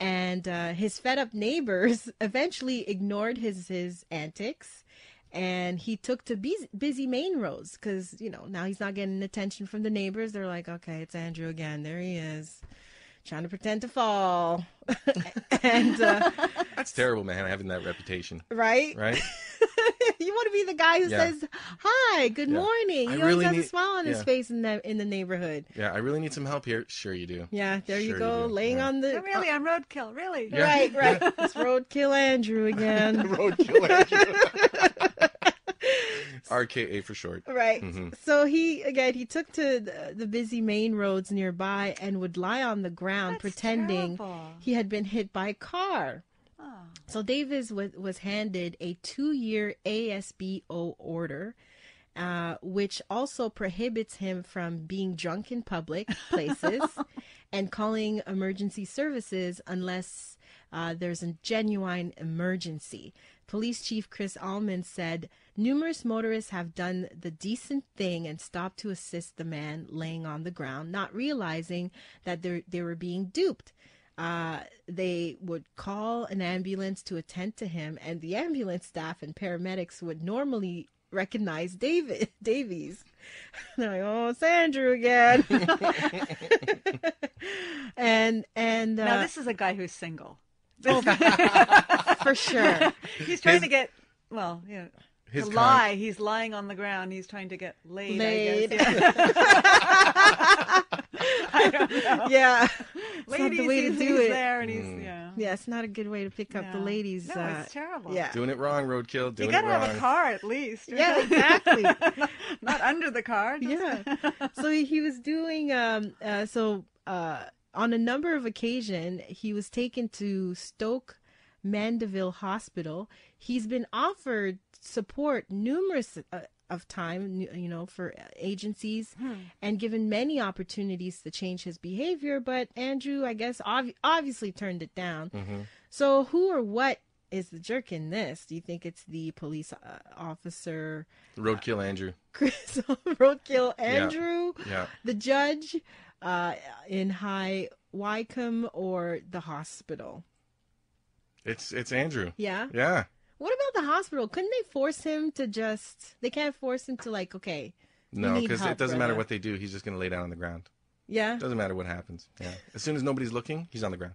And uh, his fed up neighbors eventually ignored his his antics. And he took to busy, busy main roads because, you know, now he's not getting attention from the neighbors. They're like, okay, it's Andrew again. There he is trying to pretend to fall. and uh, That's terrible, man. Having that reputation, right, right? you want to be the guy who Yeah. says hi, good Yeah. morning. I He really always has need- a smile on his face in the in the neighborhood. Yeah. I really need some help here. Sure, you do. Yeah, there you go, do. laying Yeah. on the Oh, really? I'm roadkill. Really? Yeah. right, right. It's roadkill Andrew again. Roadkill Andrew. RKA for short. Right. Mhm. So he again he took to the, the busy main roads nearby and would lie on the ground That's pretending terrible. he had been hit by a car. Oh. So Davis was, was handed a two-year ASBO order, uh, which also prohibits him from being drunk in public places and calling emergency services unless uh, there's a genuine emergency. Police Chief Chris Allman said numerous motorists have done the decent thing and stopped to assist the man laying on the ground, not realizing that they they were being duped uh, they would call an ambulance to attend to him, and the ambulance staff and paramedics would normally recognize David Davies. They're like, "Oh, it's Andrew again," and and uh, Now this is a guy who's single. Oh, for sure. He's trying His- to get well, you know, His to con- lie. He's lying on the ground. He's trying to get laid. Laid. I guess. Yeah. I don't know. yeah, it's not the way to do he's it. there, and he's Mm. yeah. Yeah, it's not a good way to pick up the ladies. No, uh, it's terrible. Yeah, Doing it wrong, roadkill. You Doing gotta it wrong. have a car at least. yeah, exactly. Not under the car. just- yeah. So he, he was doing um uh, so uh on a number of occasion he was taken to Stoke Mandeville Hospital. He's been offered support numerous uh, of time, you know, for agencies and given many opportunities to change his behavior, but Andrew, I guess, ob- obviously turned it down. So who or what is the jerk in this? Do you think it's the police uh, officer, Roadkill Andrew. Chris Roadkill Andrew, Yeah. the judge uh, in High Wycombe, or the hospital? It's it's Andrew. Yeah. Yeah. What about the hospital? Couldn't they force him to just? They can't force him to like. Okay. No, because it doesn't matter brother. what they do. He's just going to lay down on the ground. Yeah. Doesn't matter what happens. Yeah. As soon as nobody's looking, he's on the ground.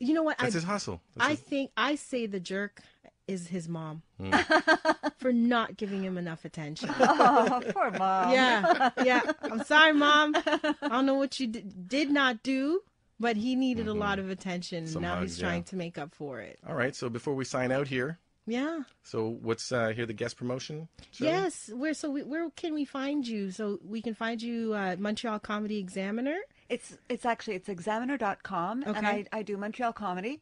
You know what? That's I his hustle. That's I his- think I say the jerk is his mom Hmm. for not giving him enough attention. Oh, poor mom. yeah, yeah. I'm sorry, mom. I don't know what you d- did not do, but he needed a lot of attention. Mm-hmm. Some now hugs, he's yeah. trying to make up for it. All right. So before we sign out here, Yeah. so what's uh, here the guest promotion? Sherley? Yes. Where so we, where can we find you? So we can find you uh, Montreal Comedy Examiner. It's it's actually it's examiner.com and I, I do Montreal comedy.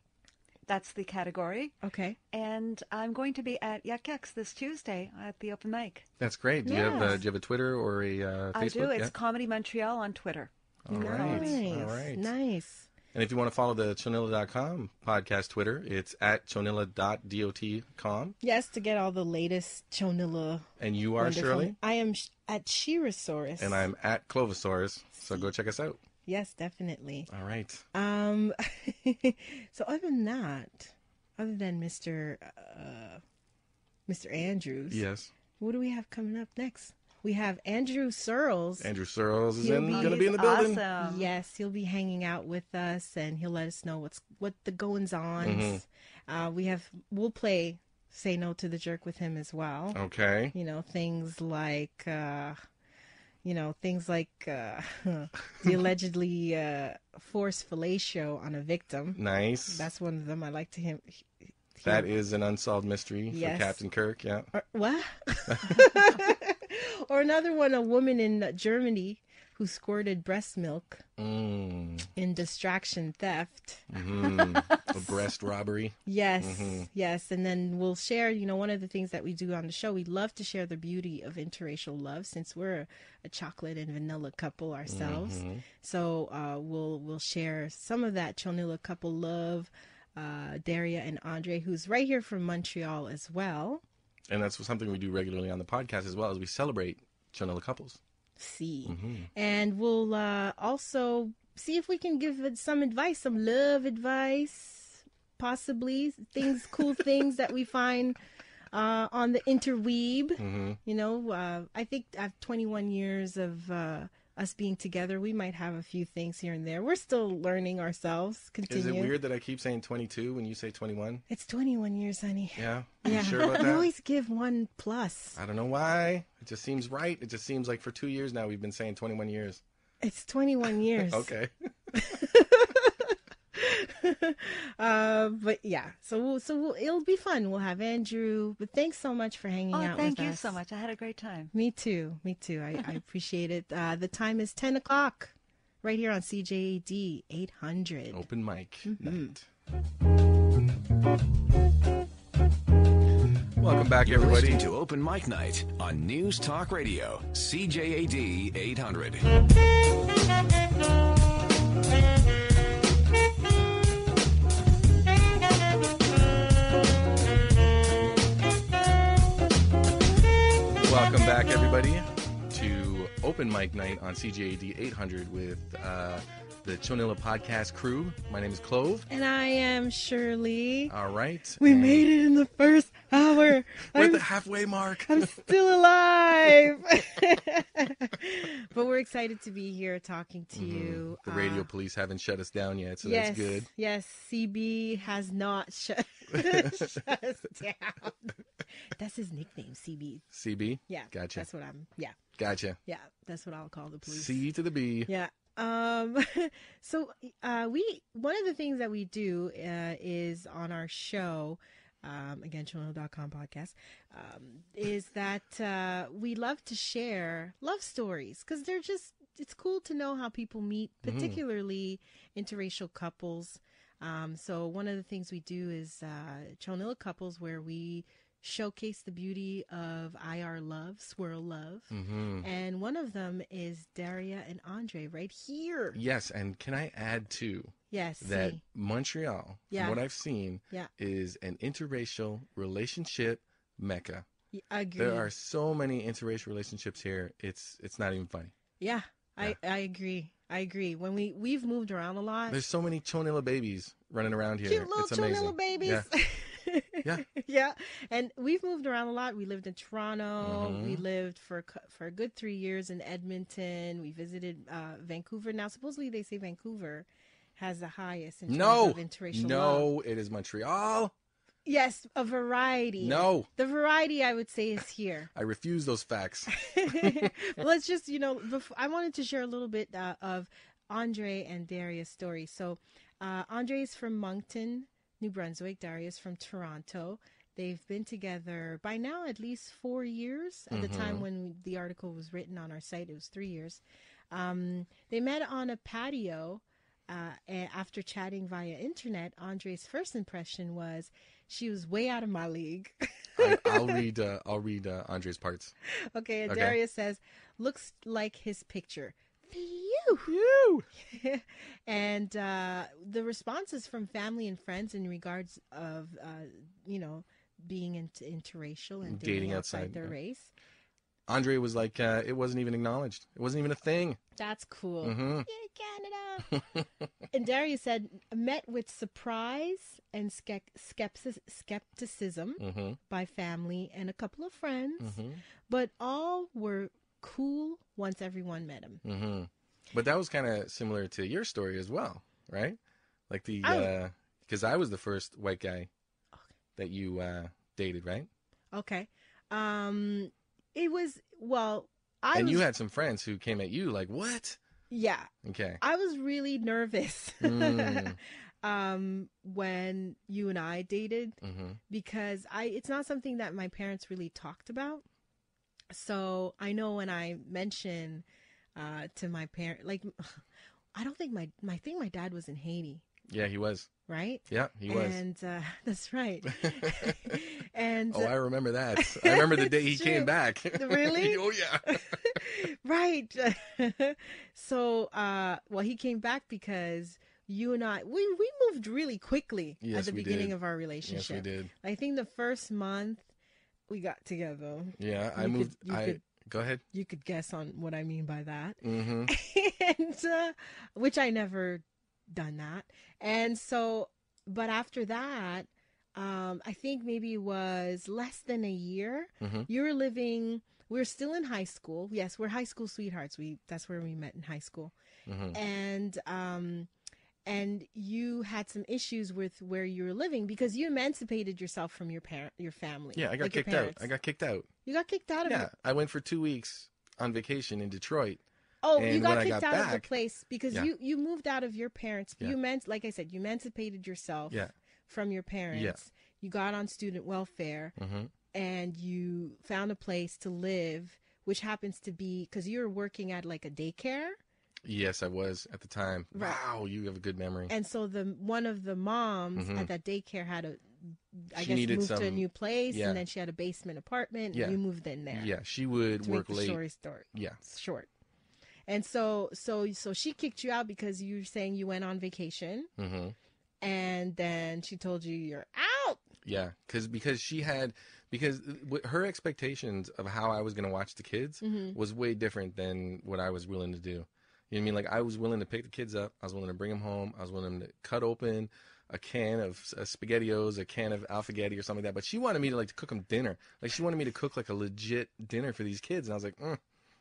That's the category. Okay. And I'm going to be at Yuk Yuks this Tuesday at the open mic. That's great. Do you have uh, do you have a Twitter or a uh, Facebook? I do. It's Yeah. Comedy Montreal on Twitter. All right. Nice. All right. Nice. And if you want to follow the Chonilla.com podcast Twitter, it's at chonilla.dot.com. Yes, to get all the latest Chonilla. And you are wonderful- Sherley. I am sh- at Shirasaurus. And I'm at Clovosaurus. So go check us out. Yes, definitely. All right. Um, so other than that, other than Mr. Uh, Mr. Andrews, Yes. what do we have coming up next? We have Andrew Searles. Andrew Searles is He'll in, be- going to be in the building. Awesome. Yes, he'll be hanging out with us, and he'll let us know what's what the goings on. Mm-hmm. Uh, we have we'll play "Say No to the Jerk" with him as well. Okay. You know things like, uh, you know things like uh, the allegedly uh, forced fellatio on a victim. Nice. That's one of them. I like to him. that is an unsolved mystery Yes. for Captain Kirk. Yeah. Or, what? or another one, a woman in Germany who squirted breast milk Mm. in distraction theft. hmm A breast robbery. Yes, Mm-hmm. yes. And then we'll share, you know, one of the things that we do on the show, we love to share the beauty of interracial love since we're a, a chocolate and vanilla couple ourselves. Mm-hmm. So uh, we'll we'll share some of that Chonilla couple love. Uh, Daria and Andre, who's right here from Montreal as well. And that's something we do regularly on the podcast as well as we celebrate Chonilla couples. see. Mm-hmm. And we'll uh, also see if we can give some advice, some love advice, possibly things, cool things that we find uh, on the interweeb. Mm-hmm. You know, uh, I think after 21 years of uh, us being together, we might have a few things here and there. We're still learning ourselves. Continue. Is it weird that I keep saying 22 when you say 21? It's 21 years, honey. Yeah. Yeah. You sure about You that? always give one plus. I don't know why. It just seems right. It just seems like for two years now we've been saying 21 years. It's 21 years. Okay. Uh, but yeah, so we'll, so we'll, it'll be fun. We'll have Andrew. But thanks so much for hanging out. Oh, out. thank with you us. so much. I had a great time. Me too. Me too. I, I appreciate it. Uh, the time is ten o'clock, right here on CJAD eight hundred. Open mic Mm-hmm. night. Welcome back, You're everybody. listening to Open Mic Night on News Talk Radio, CJAD 800. Back, everybody, to Open Mic Night on CJAD 800 with uh, the Chonilla podcast crew. My name is Clove. And I am Sherley. All right. We and made it in the first hour. We're at I'm, the halfway mark. I'm still alive. but we're excited to be here talking to you. Mm-hmm. The radio Uh, police haven't shut us down yet, so yes, that's good. Yes, CB has not shut, shut us down. That's his nickname, CB. CB? Yeah, Gotcha. That's what I'm. Yeah, Gotcha. yeah. That's what I'll call the police. C to the B. Yeah. Um. so, uh, we one of the things that we do uh, is on our show. Um, again, Chonilla.com podcast, um, is that uh, we love to share love stories because they're just, it's cool to know how people meet, particularly interracial couples. Um, so one of the things we do is uh, Chonilla couples where we showcase the beauty of IR love, swirl love. Mm-hmm. And one of them is Daria and Andre right here. Yes, and can I add too Yes. that see. Montreal, Yeah. from what I've seen, Yeah. is an interracial relationship mecca. Agree. There are so many interracial relationships here. It's it's not even funny. Yeah, I, I agree. I agree. When we we've moved around a lot. There's so many chonilla babies running around here. cute little it's amazing. Chonilla babies. Yeah. Yeah. yeah. And we've moved around a lot. We lived in Toronto. Mm-hmm. We lived for a for a good three years in Edmonton. We visited uh, Vancouver. Now, supposedly they say Vancouver has the highest in No, of interracial love. no, it is Montreal. Yes, a variety. No. The variety I would say is here. I refuse those facts. Let's just, you know, before, I wanted to share a little bit uh, of Andre and Daria's story. So, uh, Andre is from Moncton, New Brunswick. Daria's from Toronto. They've been together by now at least four years. At the time when the article was written on our site, it was three years. Um, they met on a patio. Uh, after chatting via internet, Andre's first impression was she was way out of my league. I, I'll read. Uh, I'll read uh, Andre's parts. Okay, and Okay. Darius says, looks like his picture. Phew. and uh, the responses from family and friends in regards of, uh, you know, being into interracial and dating, Dating outside, outside, their yeah. race. Andre was like, uh, it wasn't even acknowledged. It wasn't even a thing. That's cool. Mhm. Yeah, Canada. and Darius said, met with surprise and ske- skepsis- skepticism Mm-hmm. by family and a couple of friends, but all were cool once everyone met him. Mm-hmm. But that was kind of similar to your story as well, right? Like the I- because I was the first white guy that you uh, dated, right? Okay. Um it was well I and was you had some friends who came at you like, "What?" yeah. Okay. I was really nervous Mm. um when you and I dated hmm because I it's not something that my parents really talked about. So I know when I mention uh to my parent like I don't think my my think my dad was in Haiti, Yeah, he was. right? Yeah, he was. And uh, that's right. and oh, I remember that. I remember the day he It's came back. Really? oh yeah. right. so, uh, well, he came back because you and I we we moved really quickly at the beginning did. of our relationship. yes, we did. I think the first month we got together. Yeah, I You could- moved. you I could- go ahead. You could guess on what I mean by that. mm-hmm. and uh, which I never done that. And so, but after that, um, I think maybe it was less than a year. Mhm. You were living. We are still in high school. Yes, we're high school sweethearts. We that's where we met in high school. hmm And um, and you had some issues with where you were living because you emancipated yourself from your parent, your family. Yeah, I got like kicked out. I got kicked out. You got kicked out of Yeah. I went for two weeks on vacation in Detroit. Oh, you And got when I kicked got out of back- the place because Yeah. you you moved out of your parents. Yeah. You meant, like I said, you emancipated yourself Yeah. From your parents. You got on student welfare, hmm and you found a place to live, which happens to be because you were working at like a daycare, Yes, I was at the time. Right. Wow, you have a good memory. and so the one of the moms Mhm. at that daycare had a, I She guess, needed moved to a new place, yeah. and then she had a basement apartment. Yeah. and you moved in there. Yeah, she would to work make the late. story short. Yeah. short. And so, so, so she kicked you out because you were saying you went on vacation. hmm and then she told you you're out. Yeah, because because she had because her expectations of how I was gonna watch the kids Mm-hmm. was way different than what I was willing to do. You know what I mean? Like I was willing to pick the kids up. I was willing to bring them home. I was willing to cut open a can of uh, spaghettios, a can of Alphaghetti or something like that. But she wanted me to like to cook them dinner. Like she wanted me to cook like a legit dinner for these kids, and I was like, mm,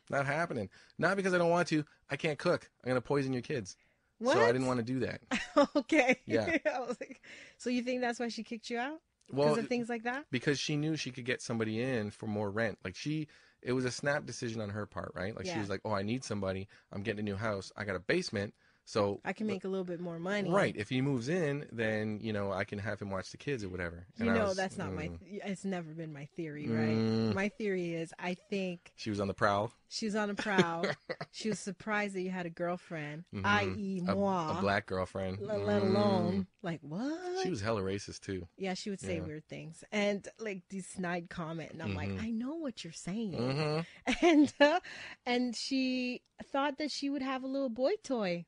not happening. Not because I don't want to. I can't cook. I'm gonna poison your kids. What? So I didn't want to do that. okay. Yeah. I was like, so you think that's why she kicked you out? Well, Because of things like that? because she knew she could get somebody in for more rent. Like she, it was a snap decision on her part, right? Like she was like, "Oh, I need somebody. I'm getting a new house. I got a basement, So I can make a little bit more money. right. If he moves in, then you know I can have him watch the kids or whatever. And You know, was, that's not my. mm. It's never been my theory, right? Mm. My theory is, I think She was on the prowl. she was on the prowl. she was surprised that you had a girlfriend, i.e., Mm-hmm. A, moi. a black girlfriend. let, let Mm. alone like what? She was hella racist too. yeah, she would say Yeah. weird things and like these snide comment, and I'm like, Mhm. I know what you're saying, Mhm. and uh, and she thought that she would have a little boy toy.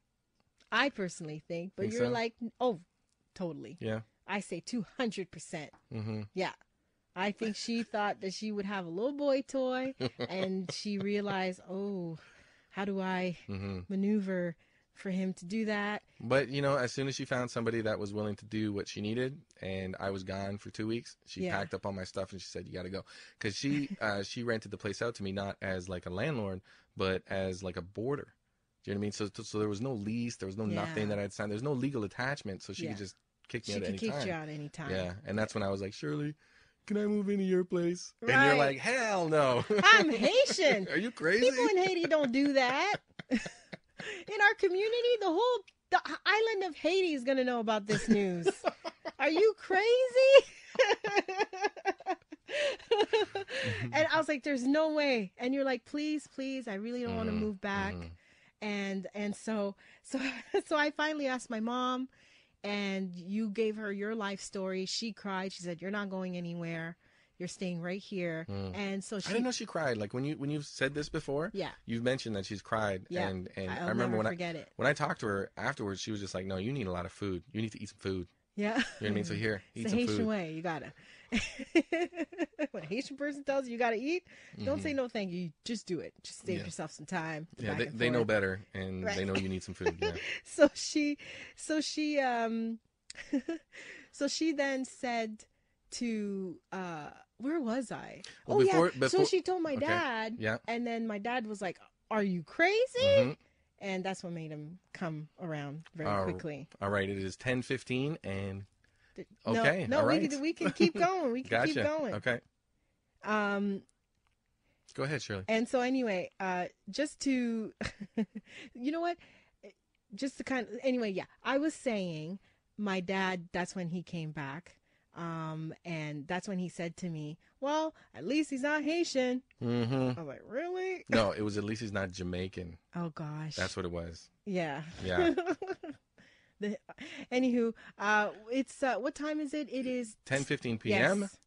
I personally think, but Think you're so? like, oh, totally. Yeah. I say two hundred percent. hmm Yeah. I think she thought that she would have a little boy toy and she realized, oh, how do I hmm maneuver for him to do that? But you know, as soon as she found somebody that was willing to do what she needed, and I was gone for two weeks, she Yeah. packed up all my stuff and she said, "You got to go," because she uh, she rented the place out to me not as like a landlord, but as like a boarder. Do you know what I mean? So so there was no lease, there was no nothing that I'd signed. There's no legal attachment, so she Yeah. could just kick me She out at could kick time. you out anytime. Yeah, and that's when I was like, Sherley, can I move into your place? And you're like, hell no. I'm Haitian. Are you crazy? People in Haiti don't do that. in our community, the whole the island of Haiti is going to know about this news. Are you crazy? and I was like, "There's no way." And you're like, "Please, please, I really don't want to move back." mhm. And and so so so I finally asked my mom, and you gave her your life story. She cried. She said, "You're not going anywhere. You're staying right here." Hmm. And so she I didn't know she cried. Like when you when you've said this before, Yeah. you've mentioned that she's cried. Yeah. and and I'll I remember when forget I it. when I talked to her afterwards, she was just like, "No, you need a lot of food. You need to eat some food." Yeah. You know what I mean? So here, eat it's some Haitian food. way. You gotta. when a Haitian person tells you you gotta eat, don't say no thank you. Just do it. Just save Mm-hmm. Yeah. yourself some time. Yeah, they, they know better, and Right. they know you need some food. Yeah. So she, so she, um, so she then said to, uh, where was I? Well, oh before- yeah. so she told my okay. dad. Yeah. And then my dad was like, "Are you crazy?" Mhm. And that's what made him come around very quickly. All right, it is ten fifteen, and Th- okay, No, no we can we can keep going. We can gotcha. keep going. Okay, Um, go ahead, Sherley. And so anyway, uh, just to, you know what, just to kind of anyway, yeah, I was saying my dad. That's when he came back, um, and that's when he said to me, "Well, at least he's not Haitian." Mm-hmm. I was like, "Really?" No, it was at least he's not Jamaican. Oh gosh. That's what it was. yeah. Yeah. The, anywho, uh, it's uh, what time is it? It is Ten fifteen p.m. Yes.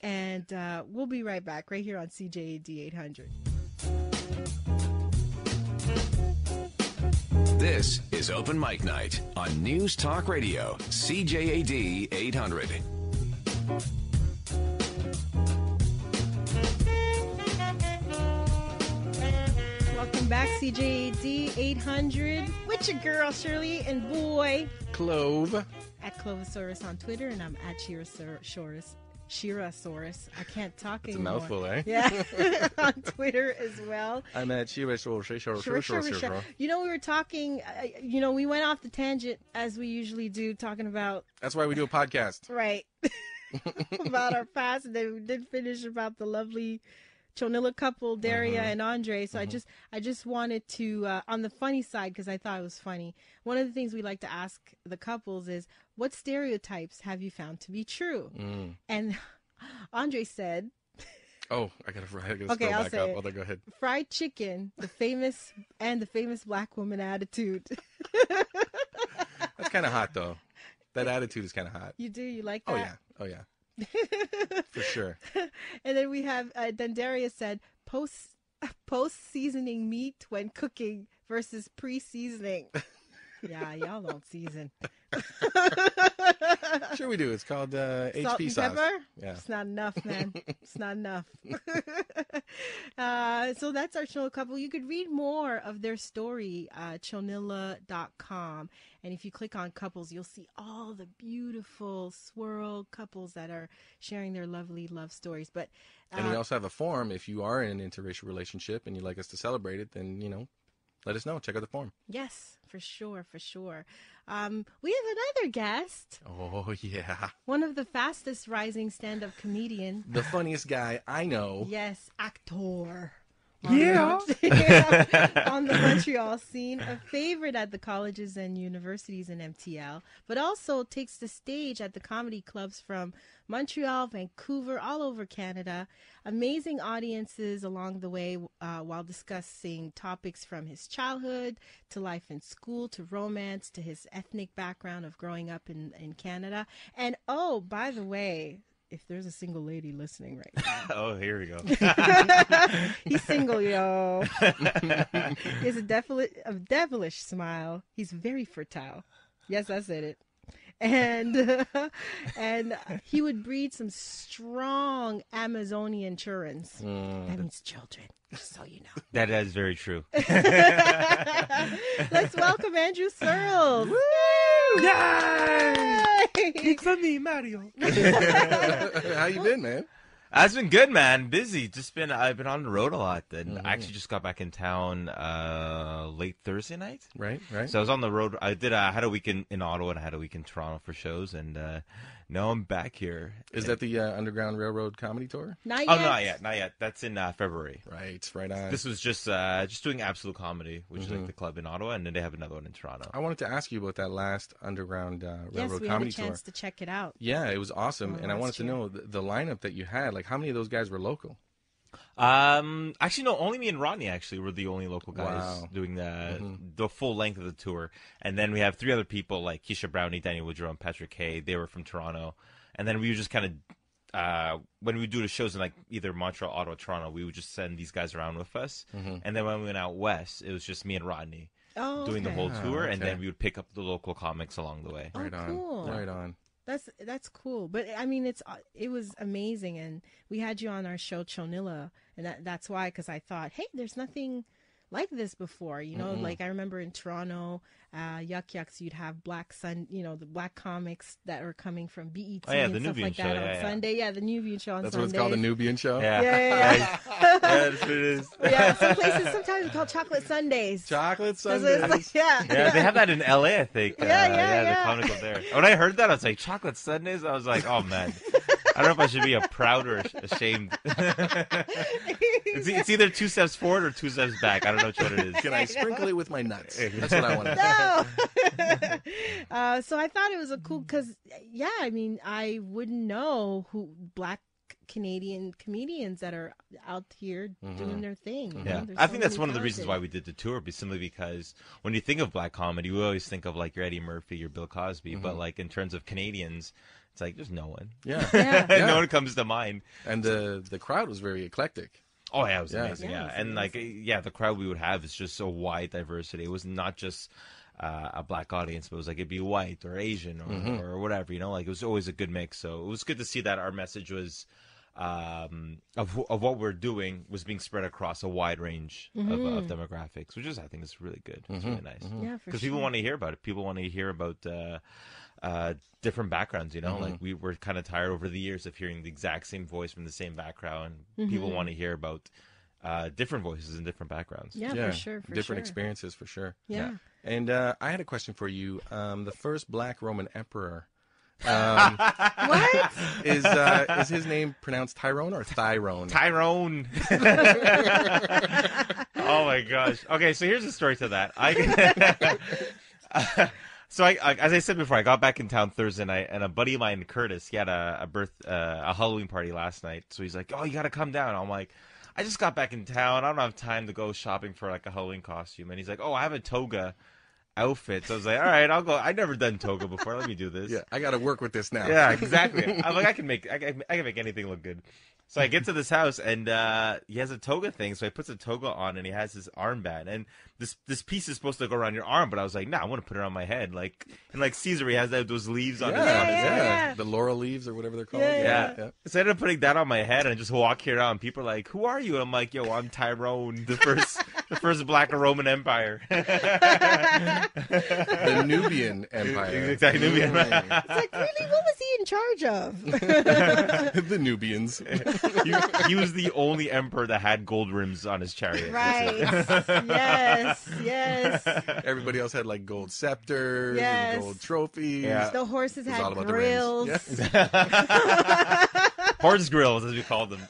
And uh, we'll be right back right here on CJAD 800. This is Open Mic Night on News Talk Radio, CJAD 800. Welcome back, CJAD 800. With your girl, Sherley, and boy, Clove. at Clovisaurus on Twitter, and I'm at Shirasaurus. Shirasaurus. I can't talk anymore. It's a mouthful, eh? Yeah, on Twitter as well. I'm at. Shor. You know, we were talking, uh, you know, we went off the tangent as we usually do, talking about, That's why we do a podcast. right, about our past, and then we did finish about the lovely Chonilla couple, Daria Mm-hmm. and Andre. So I just, I just wanted to, uh, on the funny side, because I thought it was funny. One of the things we like to ask the couples is, what stereotypes have you found to be true? Mm. And Andre said, Oh, I gotta, I gotta Okay, I'll back say up. it. Oh, go ahead. fried chicken, the famous and the famous black woman attitude. That's kind of hot though. That attitude is kind of hot. You do? You like that? Oh yeah. Oh yeah. For sure. And then we have uh, said post post seasoning meat when cooking versus pre seasoning. yeah, y'all don't season. Sure we do. It's called uh, Salt HP and sauce. pepper. Yeah. It's not enough, man. it's not enough. uh, so that's our Chonilla couple. You could read more of their story, uh, chonilla.com. And if you click on couples, you'll see all the beautiful swirl couples that are sharing their lovely love stories. But And we uh, also have a form. If you are in an interracial relationship and you'd like us to celebrate it, then you know, let us know. Check out the form. yes, for sure, for sure. Um, we have another guest, Oh yeah. one of the fastest rising stand up comedian. The funniest guy I know. Yes, actor. Yeah. yeah. on the Montreal scene, a favorite at the colleges and universities in MTL, but also takes the stage at the comedy clubs from Montreal, Vancouver, all over Canada. Amazing audiences along the way uh, while discussing topics from his childhood to life in school to romance to his ethnic background of growing up in, in Canada. And oh, by the way, if there's a single lady listening right now, oh, here we go. he's single, yo. he has a, devil- a devilish smile. He's very fertile. Yes, I said it. And and he would breed some strong Amazonian churns. Hmm. that means children, just so you know. that is very true. Let's welcome Andrew Searles. Yay! for me, Mario. How you been, man? It's been good, man. Busy. Just been. I've been on the road a lot. And I actually just got back in town uh, late Thursday night. Right, right. So I was on the road. I did. I had a week in, in Ottawa and I had a week in Toronto for shows. And uh, now I'm back here. Is that the uh, Underground Railroad comedy tour? Not Oh, yet. not yet. Not yet. That's in uh, February. Right, right on. This was just uh, just doing Absolute Comedy, which is like the club in Ottawa, and then they have another one in Toronto. I wanted to ask you about that last Underground uh, Yes, Railroad we had a comedy tour. chance to check it out. Yeah, it was awesome, Oh, and I wanted last to year. know the, the lineup that you had. Like, how many of those guys were local? Um, actually, no. Only me and Rodney actually were the only local guys Wow. doing the the full length of the tour, and then we have three other people like Keisha Brownie, Danny Woodrow, and Patrick Kay. They were from Toronto, and then we would just kind of. Uh, when we do the shows in like either Montreal, Ottawa, Toronto, we would just send these guys around with us. And then when we went out west, it was just me and Rodney Oh, doing the whole tour, and okay. then we would pick up the local comics along the way. Oh, Right on, cool. right on. That's that's cool. But I mean, it's uh, it was amazing, and we had you on our show Chonilla, and that, that's why because I thought, hey, there's nothing like this before. You know, like I remember in Toronto, uh, Yuk Yuks, you'd have Black Sun, you know, the black comics that are coming from BET Oh, yeah, and the stuff Nubian like that show, on yeah, yeah. Sunday. Yeah, the Nubian show on That's what it's called, the Nubian show. Yeah, Yeah, yeah, yeah, yeah, that's what it is. yeah, some places sometimes it's called Chocolate Sundays. Chocolate Sundays. like, yeah. Yeah, they have that in LA, I think. Uh, Yeah, yeah, the yeah. comic book there. When I heard that, I was like, chocolate Sundays? I was like, oh man. I don't know if I should be a proud or ashamed. it's, it's either two steps forward or two steps back. I don't know which one it is. Can I sprinkle it with my nuts? That's what I want to do. no. uh, so I thought it was a cool because, yeah, I mean, I wouldn't know who black Canadian comedians that are out here doing their thing. you know? Yeah, I so think that's one of the reasons why we did the tour, be simply because when you think of black comedy, we always think of like your Eddie Murphy, your Bill Cosby, but like in terms of Canadians, it's like there's no one. Yeah. Yeah. Yeah. no one comes to mind. And the the crowd was very eclectic. Oh yeah, it was Yeah. amazing. Yeah, Yeah, was and like yeah, the crowd we would have is just so wide diversity. It was not just uh, a black audience, but it was like it'd be white or Asian or, Mm-hmm. or whatever. You know, like it was always a good mix. So it was good to see that our message was um, of of what we're doing was being spread across a wide range of, of demographics, which is I think is really good. It's really nice. Yeah, for because sure. people want to hear about it. People want to hear about. Uh, uh, different backgrounds, you know, Mm-hmm. like we were kind of tired over the years of hearing the exact same voice from the same background. Mm-hmm. People want to hear about uh, different voices and different backgrounds. Yeah, yeah. for sure. For Different sure. experiences for sure. Yeah. And uh, I had a question for you. Um, the first black Roman emperor. Um, What? is uh, is his name pronounced Tyrone or Tyrone? Tyrone. oh my gosh. Okay, so here's the story to that. I so I, I, as I said before, I got back in town Thursday night, and a buddy of mine, Curtis, he had a, a birth uh, a Halloween party last night. So he's like, "Oh, you got to come down." I'm like. I just got back in town. I don't have time to go shopping for like a Halloween costume. And he's like, "Oh, I have a toga outfit." So I was like, "All right, I'll go." I've never done toga before. Let me do this. yeah, I got to work with this now. Yeah, exactly. I'm like, I can make, I can, I can make anything look good. So I get to this house and uh, he has a toga thing. So he puts a toga on and he has his armband. And this this piece is supposed to go around your arm, but I was like, nah, I want to put it on my head. Like and like Caesar, he has that, those leaves on yeah, his on his yeah. head. yeah. The laurel leaves or whatever they're called. Yeah, Yeah. So I ended up putting that on my head and just walk here out and people are like, Who are you? And I'm like, Yo, I'm Tyrone, the first the first black Roman Empire. The Nubian Empire. Exactly, Nubian. Right. It's like, really? What was he in charge of? the Nubians. he, he was the only emperor that had gold rims on his chariot. right. yes. Yes. Everybody else had like gold scepters Yes. and gold trophies. Yeah. The horses had all about grills. rims. Yeah. Horse grills, as we called them.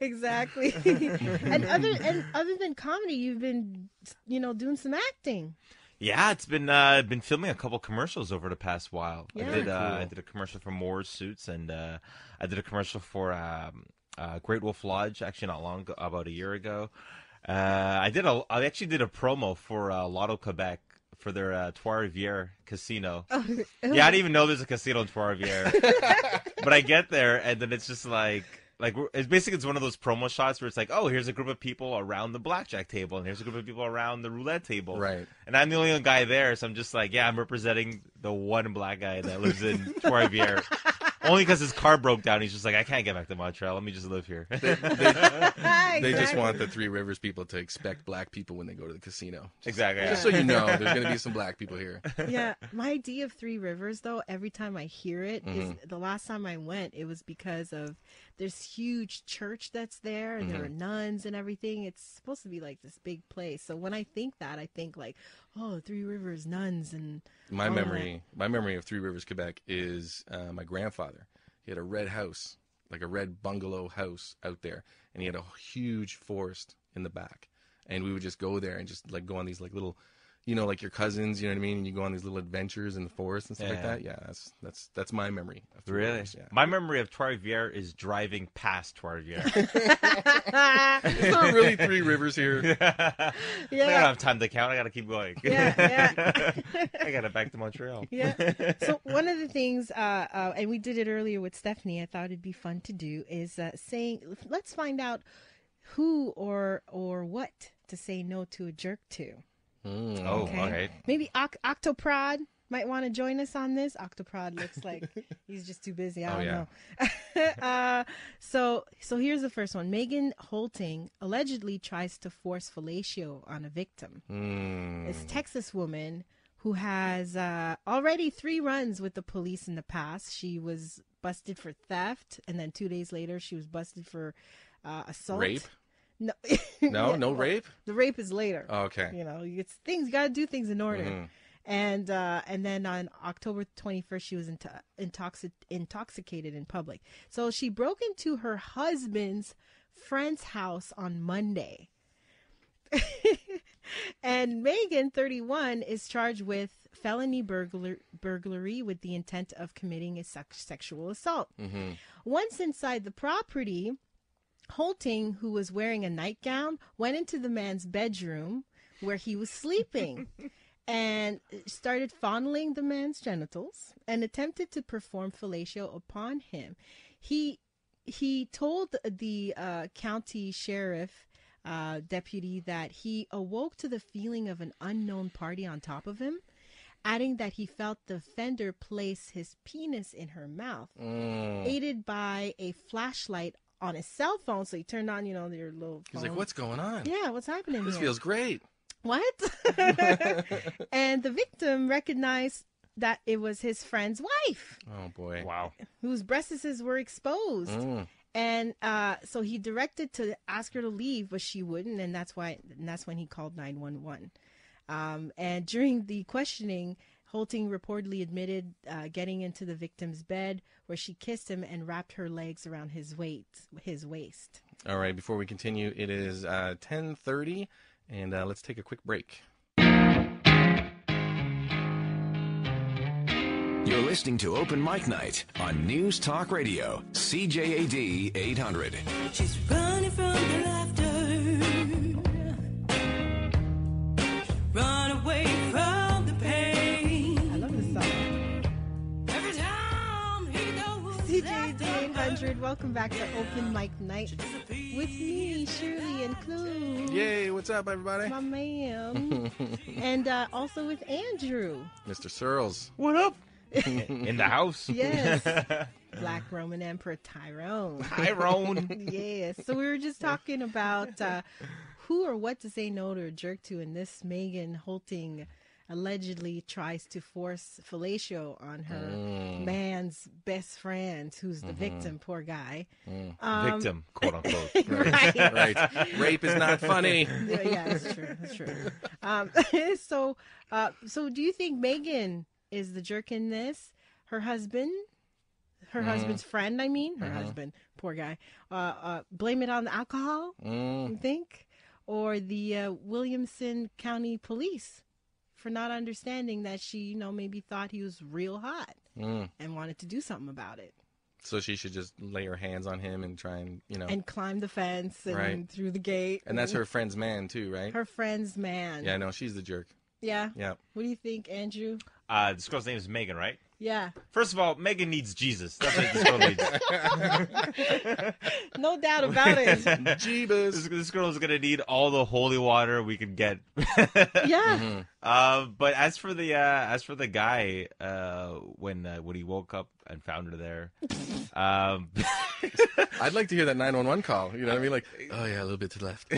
exactly. and other and other than comedy, you've been, you know, doing some acting. Yeah, it's been uh, been filming a couple commercials over the past while. Yeah. I did uh, Cool. I did a commercial for Moore's Suits, and uh, I did a commercial for um, uh, Great Wolf Lodge. Actually, not long ago, about a year ago. Uh, I did a I actually did a promo for uh, Loto Quebec for their uh, Trois Rivières casino. Oh, Yeah, I didn't even know there's a casino in Trois Rivières. but I get there, and then it's just like, like it's basically it's one of those promo shots where it's like, oh, here's a group of people around the blackjack table, and here's a group of people around the roulette table, Right. And I'm the only guy there, so I'm just like, yeah, I'm representing the one black guy that lives in Trois Rivières. Only because his car broke down, he's just like, I can't get back to Montreal. Let me just live here. They just want the Three Rivers people to expect black people when they go to the casino. exactly. Just so you know, there's going to be some black people here. yeah, my idea of Three Rivers, though, every time I hear it, is Mm-hmm. the last time I went, it was because of this huge church that's there, and Mm-hmm. there are nuns and everything. It's supposed to be like this big place. So when I think that, I think like, oh, Three Rivers nuns and My all that. memory, my memory of Three Rivers, Quebec, is uh, my grandfather. He had a red house, like a red bungalow house out there, and he had a huge forest in the back. And we would just go there and just like go on these like little, you know, like your cousins, you know what I mean? And you go on these little adventures in the forest and stuff like that. Yeah, that's that's that's my memory. Of Three Really? Rivers, yeah. My memory of Trois Rivières is driving past Trois Rivières. Is there really Three Rivers here? Yeah. I don't have time to count. I gotta keep going. Yeah, yeah. I gotta back to Montreal. yeah. So one of the things, uh, uh, and we did it earlier with Stephanie. I thought it'd be fun to do is uh, saying, let's find out who or or what to say no to a jerk to. Mm, Oh, Okay. okay. Maybe Oc- Octoprod might want to join us on this. Octoprod looks like he's just too busy. I Oh, don't yeah. know. uh, so, so here's the first one. Megan Holting allegedly tries to force fellatio on a victim. mm. This Texas woman who has uh, already three runs with the police in the past. She was busted for theft, and then two days later, she was busted for uh, assault. Rape? No, No, Yeah, no well, rape. The rape is later. Oh, okay. You know, it's things. You got to do things in order. Mhm. And uh, and then on October 21st, she was into, intoxic- intoxicated in public. So she broke into her husband's friend's house on Monday. and Megan, 31, is charged with felony burglar- burglary with the intent of committing a sex- sexual assault. Once inside the property, Holting, who was wearing a nightgown, went into the man's bedroom where he was sleeping and started fondling the man's genitals and attempted to perform fellatio upon him. He he told the uh, county sheriff uh, deputy that he awoke to the feeling of an unknown party on top of him, adding that he felt the offender place his penis in her mouth, Mm. aided by a flashlight on his cell phone. So he turned on, you know, your little. He's like, what's going on? Yeah, what's happening This here? feels great. What? and the victim recognized that it was his friend's wife, Oh boy. Wow. whose breasts were exposed. Mm. And uh, so he directed to ask her to leave, but she wouldn't, and that's why. And that's when he called nine one one. Um, and during the questioning, Holting reportedly admitted uh, getting into the victim's bed, where she kissed him and wrapped her legs around his weight, his waist. All right. Before we continue, it is uh, ten thirty, and uh, let's take a quick break. You're listening to Open Mic Night on News Talk Radio, CJAD 800. CJAD 800, welcome back to Open Mic Night with me, Sherley and Clove. Yay! What's up, everybody? My man. and uh, also with Andrew. Mr. Searles. What up? In the house. Yes. Black Roman Emperor Tyrone. Tyrone. yes. So we were just talking about uh, who or what to say no to or jerk to, and this Megan Holting allegedly tries to force fellatio on her man's best friend, who's the victim, poor guy. Um, Victim, quote unquote. right. right. Rape is not funny. yeah, yeah, that's true. That's true. Um, so, uh, so do you think Megan is the jerk in this? Her husband, her husband's friend. I mean, her husband, poor guy. Uh, uh, blame it on the alcohol. Mm. You think, or the uh, Williamson County Police for not understanding that she, you know, maybe thought he was real hot Mm. and wanted to do something about it So she should just lay her hands on him and try and you know. and climb the fence and Right. through the gate. And that's her friend's man too, right? her friend's man. Yeah, no, she's the jerk. Yeah. Yeah. What do you think, Andrew? Uh, this girl's name is Megan, right? Yeah. First of all, Megan needs Jesus. That's what this girl needs. No doubt about it. Jesus. This, this girl is gonna need all the holy water we can get. Yeah. Uh, but as for the uh, as for the guy, uh, when uh, when he woke up and found her there, um, I'd like to hear that 911 call. You know what I mean? Like, oh yeah, a little bit to the left.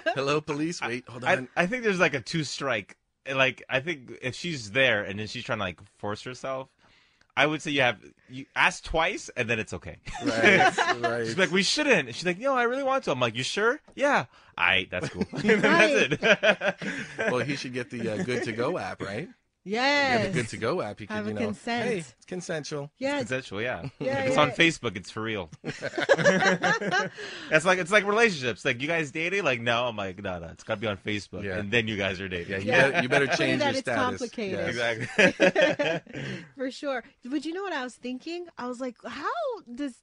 Oh. Hello, police. Wait, hold I, on. I think there's like a two strike. Like I think if she's there and then she's trying to like force herself, I would say you have you ask twice and then it's okay. right, right. She's like, we shouldn't. She's like, no, I really want to. I'm like, you sure? Yeah. I. That's cool. Right. that's it. well, he should get the uh, Good to Go app, right? Yeah, Yes. the Good to Go app. He could, Have you know, consent. hey, it's consensual. Yeah. Consensual, yeah. Yeah, if it's yeah. on Facebook, it's for real. it's like it's like relationships. Like you guys dating? Like no, I'm like no, no. It's got to be on Facebook, Yeah. and then you guys are dating. Yeah, you, Better, you better Put change that your it's complicated. Yes. exactly. For sure. But you know what I was thinking? I was like, how does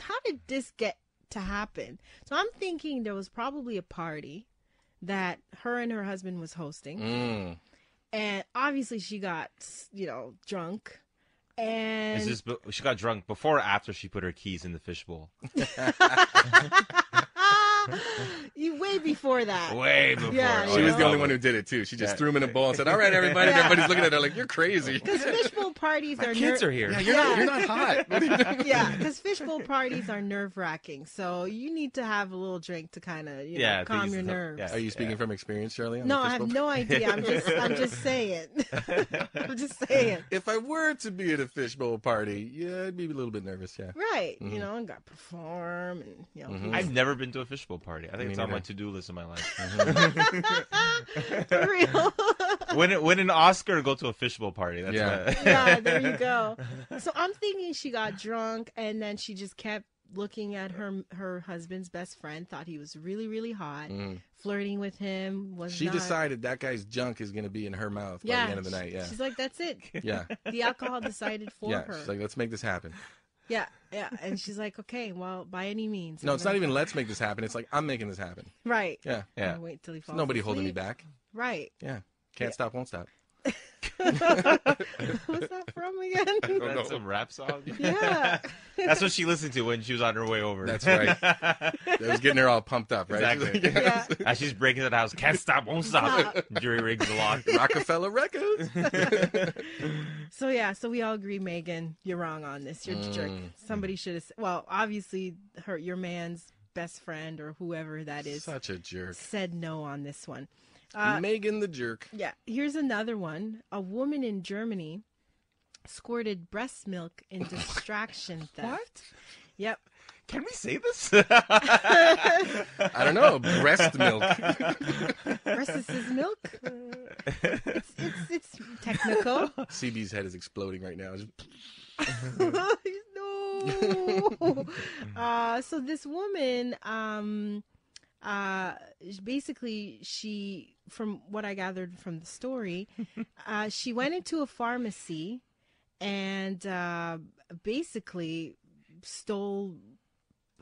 how did this get to happen? So I'm thinking there was probably a party that her and her husband was hosting. Mm. And obviously she got, you know, drunk. And Is this be- she got drunk before or after she put her keys in the fishbowl? you way before that. Way before. Yeah, She was the only one who did it too. She just Yeah. threw him in a bowl and said, "All right, everybody." Yeah. Everybody's looking at her like, "You're crazy." Because fishbowl parties My are kids ner- are here. Yeah, you're, Yeah. Not, you're not hot. What are you doing? yeah, because fishbowl parties are nerve wracking. So you need to have a little drink to kind of you know, Yeah, calm your nerves. yeah. Are you speaking from experience, Charlie? No, I have no idea. I'm just I'm just saying. I'm just saying. If I were to be at a fishbowl party, yeah, I'd be a little bit nervous. Yeah. Right. Mm-hmm. You know, and got to perform and you know. I've never been to a fishbowl party. I think Me it's on my to-do list in my life. For real. win, win an Oscar, go to a fishbowl party. That's Yeah. what- yeah, there you go. So I'm thinking she got drunk and then she just kept looking at her her husband's best friend, thought he was really really hot, flirting with him. Was Mm. She not- decided that guy's junk is going to be in her mouth Yeah, by the end of the night. Yeah. She's like, that's it. Yeah. The alcohol decided for Yeah. her. She's like, let's make this happen. Yeah, yeah, and she's like, okay, well, by any means. No, I'm it's not gonna- even let's make this happen. It's like, I'm making this happen. right. Yeah. Yeah. I'll Wait till he falls. Nobody holding me asleep. back. Right. Yeah. Can't stop, won't stop. What's that from again? That's some rap song. yeah. That's what she listened to when she was on her way over. That's right. that was getting her all pumped up, right? Exactly. Yeah. As she's breaking into the house, can't stop, won't stop. Jerry rigs the lock. Roc-A-Fella Records. So yeah, so we all agree, Megan, you're wrong on this. You're a jerk. Mm. Somebody should have. Well, obviously, her your man's best friend or whoever that is Such a jerk. said no on this one. Uh, Megan the jerk. Yeah, here's another one. A woman in Germany squirted breast milk in distraction theft. What? Yep. Can we say this? I don't know. Breast milk. Breast is milk. It's, it's it's technical. CB's head is exploding right now. No. uh, so this woman, um, uh, basically, she, from what I gathered from the story, uh, she went into a pharmacy and uh, basically stole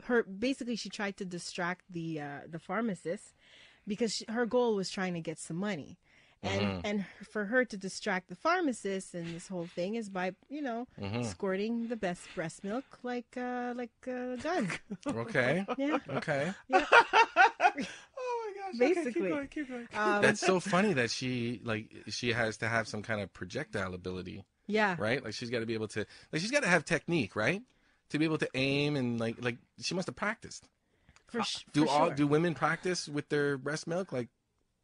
her. Basically, she tried to distract the uh, the pharmacist because she, her goal was trying to get some money. And and for her to distract the pharmacist and this whole thing is by you know squirting the best breast milk like uh like a gun. Okay. Yeah, Okay. oh my gosh. Basically. Um, That's so funny that she like she has to have some kind of projectile ability, yeah. right? Like she's got to be able to like she's got to have technique, right? To be able to aim and like like she must have practiced. For, sh- Do for all sure. do women practice with their breast milk? Like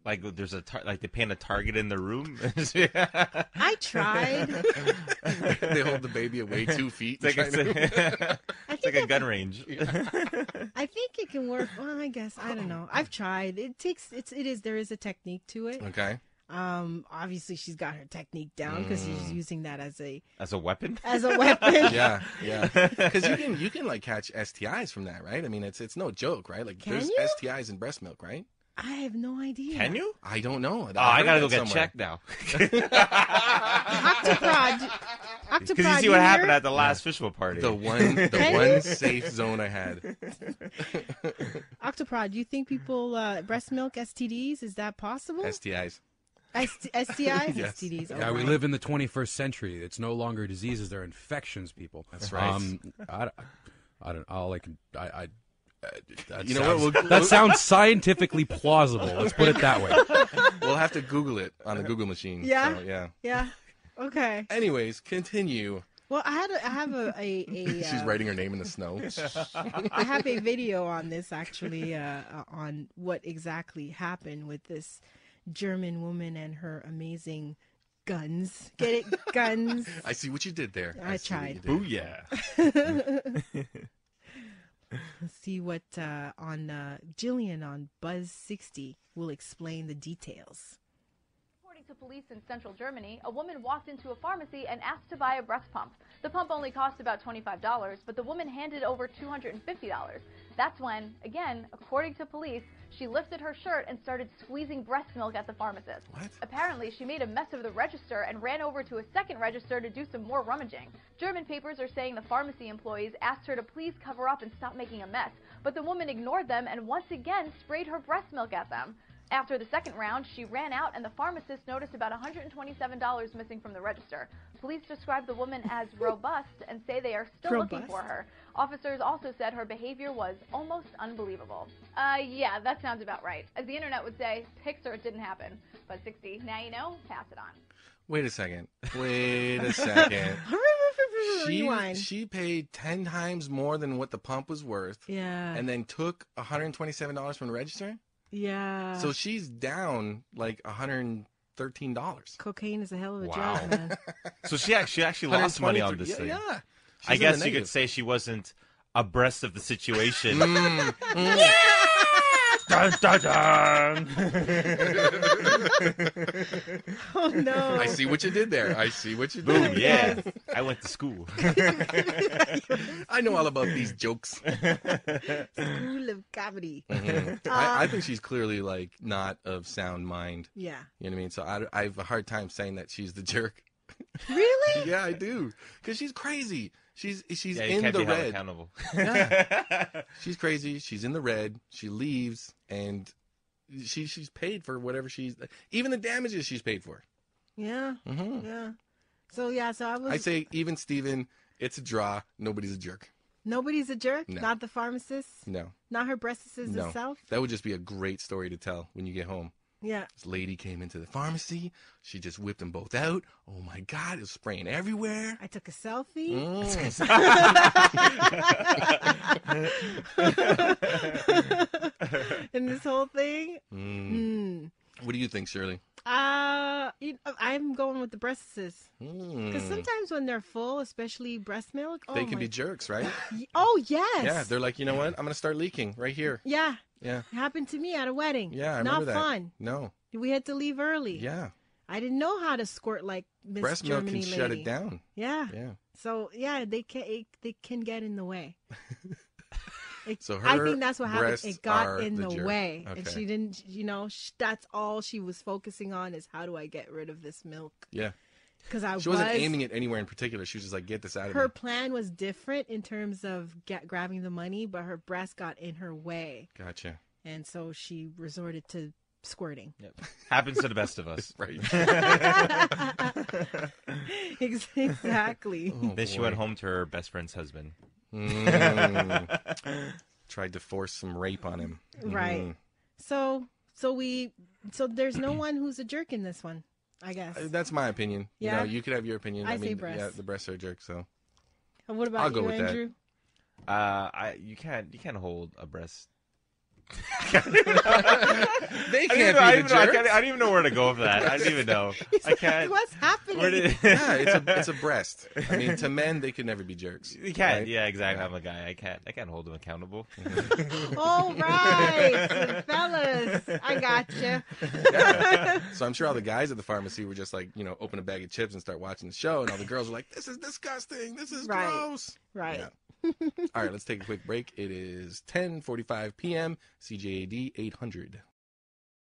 Like there's a tar- like they paint a target in the room. I tried. they hold the baby away two feet. It's like, trying to- it's, I it's like a gun range. I think it can work. Well, I guess I don't know. I've tried. It takes it's it is there is a technique to it. okay. Um, obviously, she's got her technique down because she's using that as a As a weapon? as a weapon. Yeah, yeah. Because you can you can like catch STIs from that, right? I mean, it's it's no joke, right? Like Can there's you? STIs in breast milk, right? I have no idea. Can you? I don't know. Oh, I gotta go get somewhere. checked now. Octoprod. Octoprod. Because you see what happened at the last fishbowl party. The one the Can one safe zone I had. Octoprod. Do you think people uh, breast milk STDs? Is that possible? STIs. ST- STIs, Yes. STDs. Oh, Yeah, we right. live in the 21st century. It's no longer diseases; they're infections, people. That's right. Um, I, I don't. All I can. I. I that You know sounds, what, we'll- that we'll- sounds scientifically plausible. Let's put it that way. We'll have to Google it on the Google machine. Yeah? So, yeah. Yeah. Okay. Anyways, continue. Well, I had a, I have a a, a She's uh, writing her name in the snow. I have a video on this actually uh, uh, on what exactly happened with this German woman and her amazing guns. Get it, guns. I see what you did there. I see what tried. you did. Booyah. See what uh, on uh, Jillian on Buzz 60 will explain the details. According to police in central Germany, a woman walked into a pharmacy and asked to buy a breast pump. The pump only cost about $25, but the woman handed over $250. That's when, again, according to police, she lifted her shirt and started squeezing breast milk at the pharmacist. What? Apparently, she made a mess of the register and ran over to a second register to do some more rummaging. German papers are saying the pharmacy employees asked her to please cover up and stop making a mess, but the woman ignored them and once again sprayed her breast milk at them. After the second round, she ran out and the pharmacist noticed about $127 missing from the register. Police describe the woman as robust and say they are still looking for her. Officers also said her behavior was almost unbelievable. Uh, yeah, that sounds about right. As the internet would say, Pixar it didn't happen. Buzz 60, now you know, pass it on. Wait a second. Wait a second. She, Rewind. she paid 10 times more than what the pump was worth yeah. and then took $127 from the register. Yeah. So she's down like $113. cocaine is a hell of a Wow. drug, man. So she actually, actually lost money on this yeah, thing. Yeah. I She's in guess you could negative. say she wasn't abreast of the situation. Mm, dun, dun, dun. oh no. I see what you did there. I see what you did. Boom, yeah. I went to school. I know all about these jokes. School of comedy. Mhm. I, I think she's clearly like not of sound mind. Yeah. You know what I mean? So I, I have a hard time saying that she's the jerk. Really? yeah, I do, because she's crazy. She's she's Yeah, in the red. accountable. Yeah. she's crazy. She's in the red. She leaves, and she she's paid for whatever she's even the damages she's paid for. Yeah. hmm Yeah. So yeah, so I was I say even Steven, it's a draw. Nobody's a jerk. nobody's a jerk, No. not the pharmacist, No, not her breasts no. herself. That would just be a great story to tell when you get home. Yeah. This lady came into the pharmacy. She just whipped them both out. Oh my God, it was spraying everywhere. I took a selfie. Mm. in this whole thing. Mm. Mm. What do you think, Sherley? Uh, you know, I'm going with the breasts. Because Mm. sometimes when they're full, especially breast milk, oh They can my- be jerks, right? Oh yes. Yeah, they're like, you know what? I'm gonna start leaking right here. Yeah. Yeah, It happened to me at a wedding. yeah, I Not remember that. fun. No, We had to leave early. yeah, I didn't know how to squirt like Miss breast milk can lady. shut it down. Yeah. Yeah. So yeah, they can it, they can get in the way. It- So I think that's what happened. It got in the the, way, and she didn't. You know, sh- that's all she was focusing on is how do I get rid of this milk? Yeah, Because I she was wasn't aiming it anywhere in particular. She was just like, get this out of her me. plan was different in terms of get, grabbing the money, but her breast got in her way, Gotcha. and so she resorted to squirting. Yep. Happens to the best of us. Right. Exactly. Oh, Then she went home to her best friend's husband. Mm. Tried to force some rape on him. Right. Mm. So so we so there's no one who's a jerk in this one, I guess. Uh, That's my opinion. Yeah? You know, you could have your opinion. I I, mean, breasts. yeah, the breasts are a jerk. So And what about I'll go you, with that. Andrew? Uh, I you can't you can't hold a breast They I can't don't, even, be I, the don't even know, I, can't, I don't even know where to go with that. I don't even know. I can't. What's happening? Did, yeah, it's a it's a breast. I mean, to men, they can never be jerks. You can't. right? Yeah, exactly. I'm a guy. I can't. I can't hold them accountable. All right, fellas, I got you. So I'm sure all the guys at the pharmacy were just like, you know, open a bag of chips and start watching the show, and all the girls were like, "This is disgusting. This is Right. gross." Right. Yeah. All right, let's take a quick break. It is 10:45 p.m. CJAD 800.